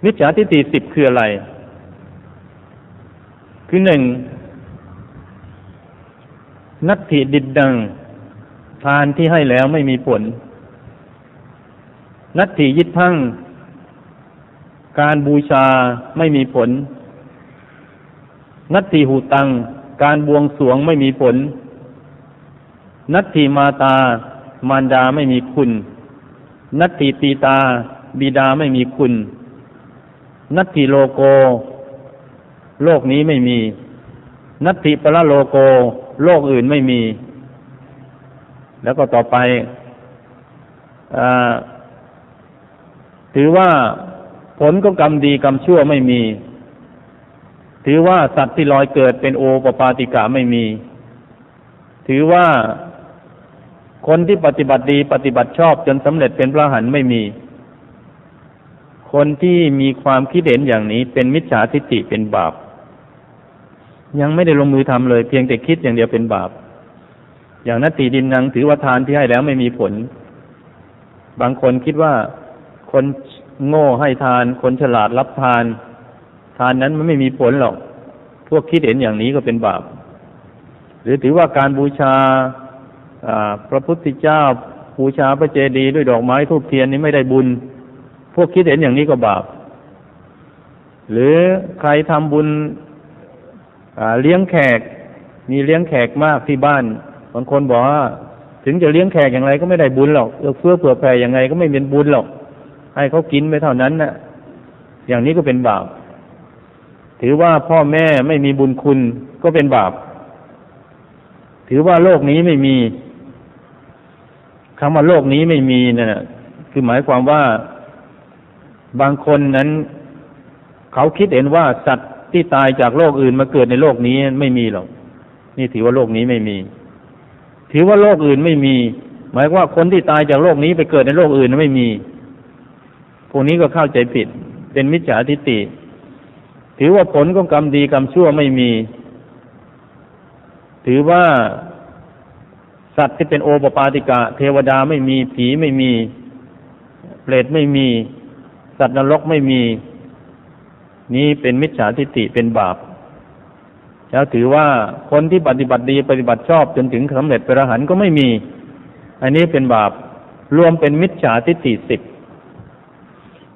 มิจฉาทิฏฐิสิบคืออะไร คือหนึ่ง นัตถิดิดดัง ทานที่ให้แล้วไม่มีผล นัตถิยิดทั้งการบูชาไม่มีผล นัตถิหูตัง การบวงสวงไม่มีผล นัตถิมาตา มารดาไม่มีคุณ นัตถิตีตา บิดาไม่มีคุณ นัตถิโลโก โลกนี้ไม่มี นัตถิปรโลโก โลกอื่นไม่มี แล้วก็ต่อไปอถือว่าผลก็กรรมดีกรรมชั่วไม่มี ถือว่าสัตว์ที่ลอยเกิดเป็นโอปปาติกะไม่มี ถือว่าคนที่ปฏิบัติดีปฏิบัติชอบจนสำเร็จเป็นพระหันไม่มี คนที่มีความคิดเห็นอย่างนี้เป็นมิจฉาทิฏฐิเป็นบาป ยังไม่ได้ลงมือทำเลย เพียงแต่คิดอย่างเดียวเป็นบาป อย่างนัตติดินนังถือว่าทานที่ให้แล้วไม่มีผล บางคนคิดว่าคนโง่ให้ทาน คนฉลาดรับทาน ทานนั้นมันไม่มีผลหรอก พวกคิดเห็นอย่างนี้ก็เป็นบาป หรือถือว่าการบูชาพระพุทธเจ้าบูชาพระเจดีย์ด้วยดอกไม้ทูบเทียนนี้ไม่ได้บุญ พวกคิดเห็นอย่างนี้ก็บาป หรือใครทำบุญ เลี้ยงแขก มีเลี้ยงแขกมากที่บ้าน บางคนบอกว่าถึงจะเลี้ยงแขกอย่างไรก็ไม่ได้บุญหรอกเอื้อเฟื้อเผื่อแผ่อย่างไงก็ไม่เป็นบุญหรอก ให้เขากินไปเท่านั้นนะ่ะ อย่างนี้ก็เป็นบาป ถือว่าพ่อแม่ไม่มีบุญคุณก็เป็นบาป ถือว่าโลกนี้ไม่มีคำว่าโลกนี้ไม่มีนะ่ะคือหมายความว่าบางคนนั้น เขาคิดเห็นว่าสัตว์ ที่ตายจากโลกอื่นมาเกิดในโลกนี้ไม่มีหรอก นี่ถือว่าโลกนี้ไม่มี ถือว่าโลกอื่นไม่มี หมายว่าคนที่ตายจากโลกนี้ไปเกิดในโลกอื่นไม่มี พวกนี้ก็เข้าใจผิด เป็นมิจฉาทิฏฐิ ถือว่าผลของกรรมดีกรรมชั่วไม่มี ถือว่าสัตว์ที่เป็นโอปปาติกะ เทวดาไม่มีผีไม่มี เปรตไม่มี สัตว์นรกไม่มี นี้เป็นมิจฉาทิฏฐิเป็นบาปแล้วถือว่าคนที่ปฏิบัติดีปฏิบัติชอบจนถึงสำเร็จเป็นอรหันต์ก็ไม่มี อันนี้เป็นบาปรวมเป็นมิจฉาทิฏฐิสิบ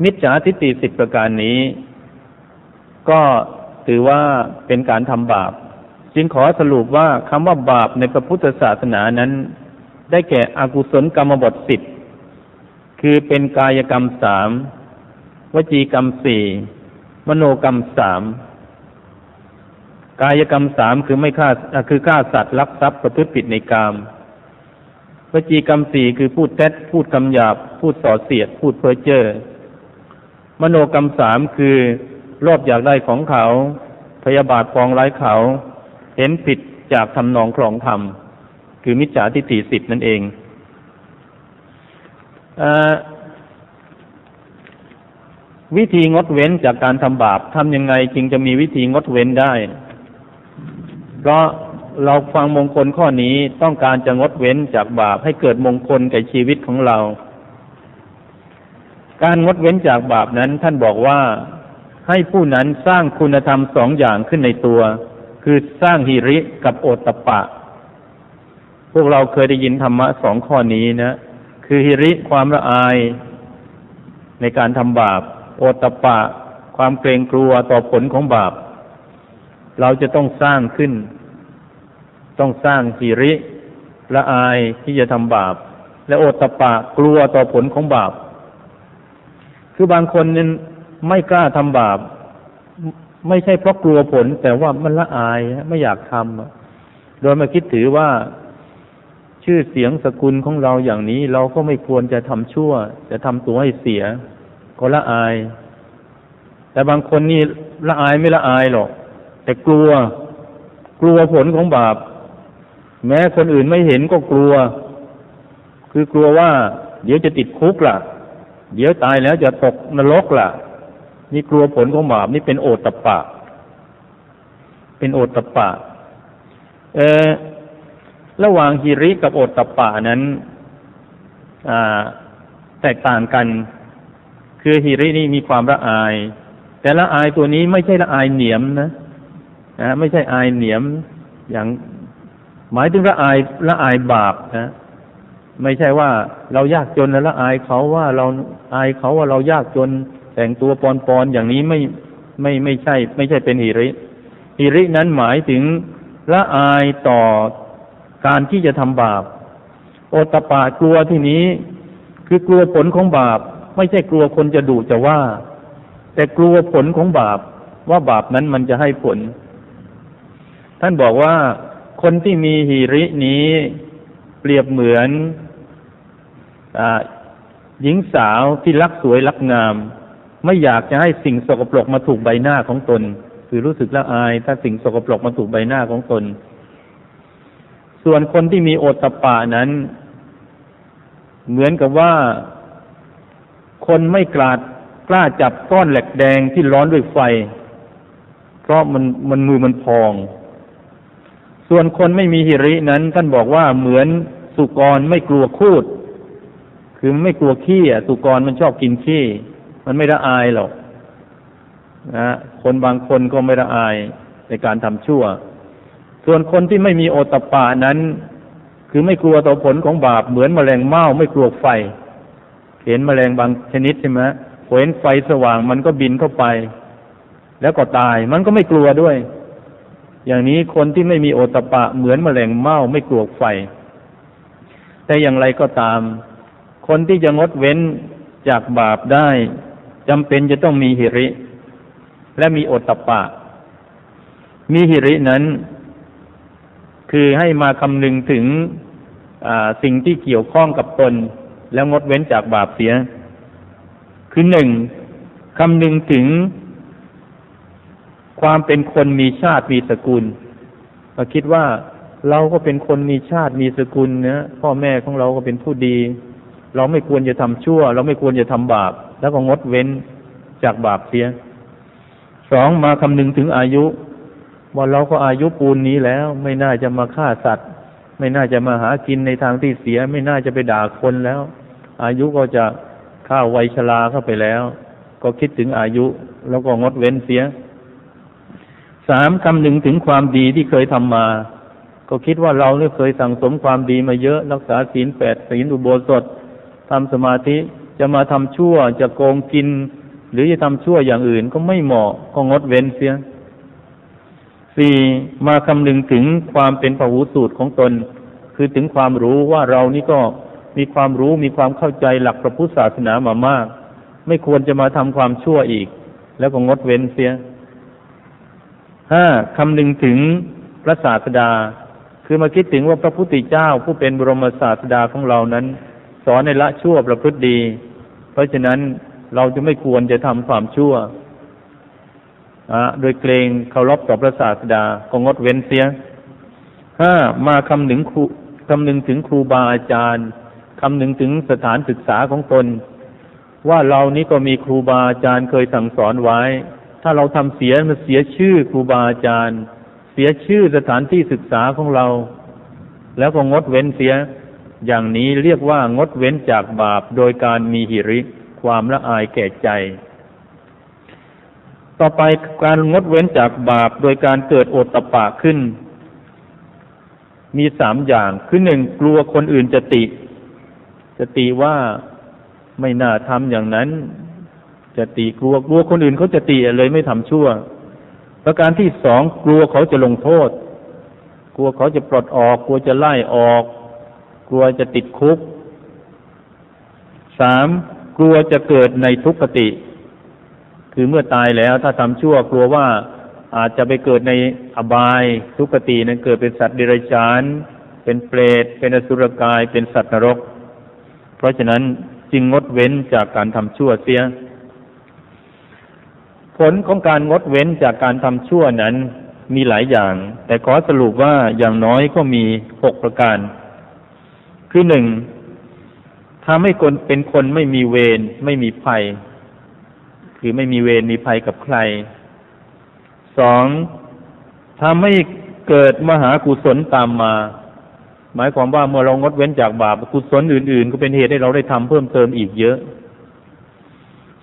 มิจฉาทิฏฐิสิบประการนี้ ก็ถือว่าเป็นการทำบาป จึงขอสรุปว่าคำว่าบาปในพระพุทธศาสนานั้น ได้แก่อกุศลกรรมบทสิบคือเป็นกายกรรมสามวจีกรรมสี่ มโนกรรมสามกายกรรมสามคือไม่ฆ่าคือฆ่าสัตว์ลักทรัพย์ประพฤติผิดในกามวจีกรรมสี่คือพูดเท็จพูดคำหยาบ พูดส่อเสียด พูดเพ้อเจ้อมโนกรรมสามคือรอบอยากได้ของเขา พยาบาทปองร้ายเขา เห็นผิดจากทำนองครองธรรม คือมิจฉาทิฏฐิสิบนั่นเองอ วิธีงดเว้นจากการทำบาปทำยังไงจึงจะมีวิธีงดเว้นได้ เพราะเราฟังมงคลข้อนี้ต้องการจะงดเว้นจากบาปให้เกิดมงคลแก่ชีวิตของเรา การงดเว้นจากบาปนั้นท่านบอกว่าให้ผู้นั้นสร้างคุณธรรมสองอย่างขึ้นในตัว คือสร้างหิริกับโอตตะปะ พวกเราเคยได้ยินธรรมะสองข้อนี้นะ คือหิริความละอายในการทำบาป โอตะปะ ความเกรงกลัวต่อผลของบาป เราจะต้องสร้างขึ้น ต้องสร้างหิริ ละอายที่จะทำบาป และโอตะปะกลัวต่อผลของบาป คือบางคนนั้นไม่กล้าทำบาป ไม่ใช่เพราะกลัวผล แต่ว่ามันละอายไม่อยากทำโดยมาคิดถือว่าชื่อเสียงสกุลของเราอย่างนี้ เราก็ไม่ควรจะทำชั่ว จะทำตัวให้เสีย ก็ละอาย แต่บางคนนี่ละอายไม่ละอายหรอก แต่กลัว กลัวผลของบาป แม้คนอื่นไม่เห็นก็กลัว คือกลัวว่า เดี๋ยวจะติดคุกล่ะ เดี๋ยวตายแล้วจะตกนรกล่ะ นี่กลัวผลของบาปนี่เป็นโอตตะปะ เป็นโอตตะปะ เออระหว่างฮิริกับโอตตะปะนั้นแตกต่างกัน คือฮิรินี่มีความละอาย แต่ละอายตัวนี้ไม่ใช่ละอายเหนียมนะนะไม่ใช่อายเหนียมอย่าง หมายถึงละอายละอายบาปนะไม่ใช่ว่าเรายากจนแล้วละอายเขาว่าเราอายเขาว่าเรายากจนแต่งตัวปอนๆอย่างนี้ไม่ไม่ไม่ใช่ ไม่ใช่เป็นหิริหิรินั้นหมายถึงละอายต่อการที่จะทำบาป โอตปากลัวที่นี้ คือกลัวผลของบาป ไม่ใช่กลัวคนจะดุจะว่า แต่กลัวผลของบาป ว่าบาปนั้นมันจะให้ผล ท่านบอกว่าคนที่มีหิรินี้เปรียบเหมือนอหญิงสาวที่รักสวยรักงาม ไม่อยากจะให้สิ่งสกปรกมาถูกใบหน้าของตน คือรู้สึกละอาย ถ้าสิ่งสกปรกมาถูกใบหน้าของตน ส่วนคนที่มีโอตปะนั้น เหมือนกับว่า คนไม่กล้ากล้าจับก้อนเหล็กแดงที่ร้อนด้วยไฟ เพราะมันมันมือมันพอง ส่วนคนไม่มีหิรินั้นท่านบอกว่าเหมือนสุกรไม่กลัวคูด คือไม่กลัวขี้อะสุกรมันชอบกินขี้ มันไม่ละอายหรอกนะคนบางคนก็ไม่ละอายในการทำชั่ว ส่วนคนที่ไม่มีโอตปานั้น คือไม่กลัวต่อผลของบาปเหมือนมแมลงเม่าไม่กลัวไฟ เห็นแมลงบางชนิดใช่ไหมเห็นไฟสว่างมันก็บินเข้าไป แล้วก็ตาย มันก็ไม่กลัวด้วย อย่างนี้คนที่ไม่มีโอตปะเหมือนแมลงเม่าไม่กลัวไฟ แต่อย่างไรก็ตาม คนที่จะงดเว้นจากบาปได้จำเป็นจะต้องมีหิริ และมีโอตปะ มีหิรินั้น คือให้มาคำนึงถึงสิ่งที่เกี่ยวข้องกับตน แล้วงดเว้นจากบาปเสีย คือหนึ่งคำนึงถึงความเป็นคนมีชาติมีสกุลเราคิดว่าเราก็เป็นคนมีชาติมีสกุลเนะพ่อแม่ของเราก็เป็นผู้ดี เราไม่ควรจะทำชั่ว เราไม่ควรจะทำบาป แล้วก็งดเว้นจากบาปเสียสองมาคำนึงถึงอายุ ว่าเราก็อายุปูนนี้แล้ว ไม่น่าจะมาฆ่าสัตว์ ไม่น่าจะมาหากินในทางที่เสีย ไม่น่าจะไปด่าคนแล้ว อายุก็จะข้าววัยชราเข้าไปแล้ว ก็คิดถึงอายุแล้วก็งดเว้นเสียสามคำหนึ่งถึงความดีที่เคยทำมา ก็คิดว่าเราเนี่ยเคยสั่งสมความดีมาเยอะ รักษาศีลแปดศีลอุโบสถทำสมาธิจะมาทำชั่วจะโกงกิน หรือจะทำชั่วอย่างอื่นก็ไม่เหมาะก็งดเว้นเสียสี่มาคำนึงถึงความเป็นพหูสูตรของตน คือถึงความรู้ว่าเรานี่ก็ มีความรู้มีความเข้าใจหลักพระพุทธศาสนามามาก ไม่ควรจะมาทำความชั่วอีก แล้วก็งดเว้นเสียห้าคำนึงถึงพระศาสดา คือมาคิดถึงว่าพระพุทธเจ้าผู้เป็นบรมศาสดาของเรานั้น สอนในละชั่วประพฤติดี เพราะฉะนั้นเราจะไม่ควรจะทำความชั่วโดยเกรงเคารพต่อพระศาสดาก็งดเว้นเสียห้ามาคำนึงครูคำนึงถึงครูบาอาจารย์ คำนึงถึงสถานศึกษาของตน ว่าเรานี้ก็มีครูบาอาจารย์เคยสั่งสอนไว้ ถ้าเราทำเสียมันเสียชื่อครูบาอาจารย์ เสียชื่อสถานที่ศึกษาของเรา แล้วก็งดเว้นเสีย อย่างนี้เรียกว่างดเว้นจากบาปโดยการมีหิริความละอายแก่ใจ ต่อไปการงดเว้นจากบาปโดยการเกิดโอตตะปะขึ้น มีสามอย่าง คือหนึ่งกลัวคนอื่นจะติ จะติว่าไม่น่าทำอย่างนั้น จะติกลัวกลัวคนอื่นเขาจะติเลยไม่ทำชั่ว ประการที่สองกลัวเขาจะลงโทษ กลัวเขาจะปลดออก กลัวจะไล่ออก กลัวจะติดคุกสามกลัวจะเกิดในทุกขติ คือเมื่อตายแล้วถ้าทำชั่ว กลัวว่าอาจจะไปเกิดในอบายทุกขตินั้นเกิดเป็นสัตว์เดรัจฉาน เป็นเปรตเป็นอสุรกายเป็นสัตว์นรก เพราะฉะนั้นจึงงดเว้นจากการทำชั่วเสีย ผลของการงดเว้นจากการทำชั่วนั้นมีหลายอย่าง แต่ขอสรุปว่าอย่างน้อยก็มีหกประการ คือหนึ่งทำให้คนเป็นคนไม่มีเวรไม่มีภัย คือไม่มีเวรมีภัยกับใครสองทำให้เกิดมหากุศลตามมา หมายความว่าเมื่อเรางดเว้นจากบาปกุศลอื่น ๆ ก็เป็นเหตุให้เราได้ทำเพิ่มเติมอีกเยอะ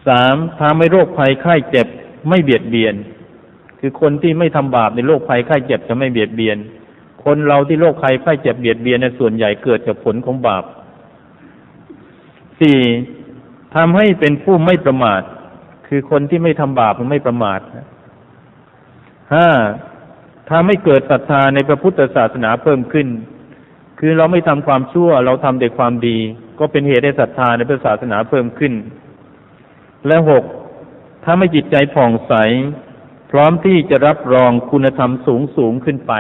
สามทำให้โรคภัยไข้เจ็บไม่เบียดเบียน คือคนที่ไม่ทำบาปในโรคภัยไข้เจ็บจะไม่เบียดเบียน คนเราที่โรคภัยไข้เจ็บเบียดเบียนในส่วนใหญ่เกิดจากผลของบาปสี่ทำให้เป็นผู้ไม่ประมาท คือคนที่ไม่ทำบาปมันไม่ประมาทห้าทำให้เกิดศรัทธาในพระพุทธศาสนาเพิ่มขึ้น คือเราไม่ทำความชั่วเราทำแต่ความดี ก็เป็นเหตุให้ศรัทธาในพระศาสนาเพิ่มขึ้น และหกถ้าไม่จิตใจผ่องใส พร้อมที่จะรับรองคุณธรรมสูงสูงขึ้นไป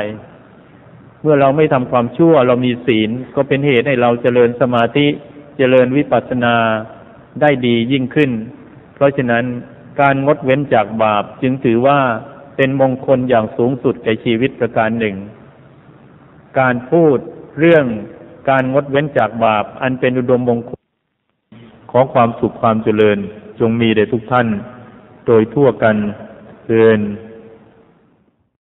เมื่อเราไม่ทำความชั่วเรามีศีล ก็เป็นเหตุให้เราเจริญสมาธิเจริญวิปัสสนาได้ดียิ่งขึ้น เพราะฉะนั้นการงดเว้นจากบาปจึงถือว่าเป็นมงคลอย่างสูงสุดแก่ชีวิตประการหนึ่ง การพูด เรื่องการงดเว้นจากบาป อันเป็นอุดมมงคลขอความสุขความเจริญจงมีแด่ทุกท่าน โดยทั่วกันเตือน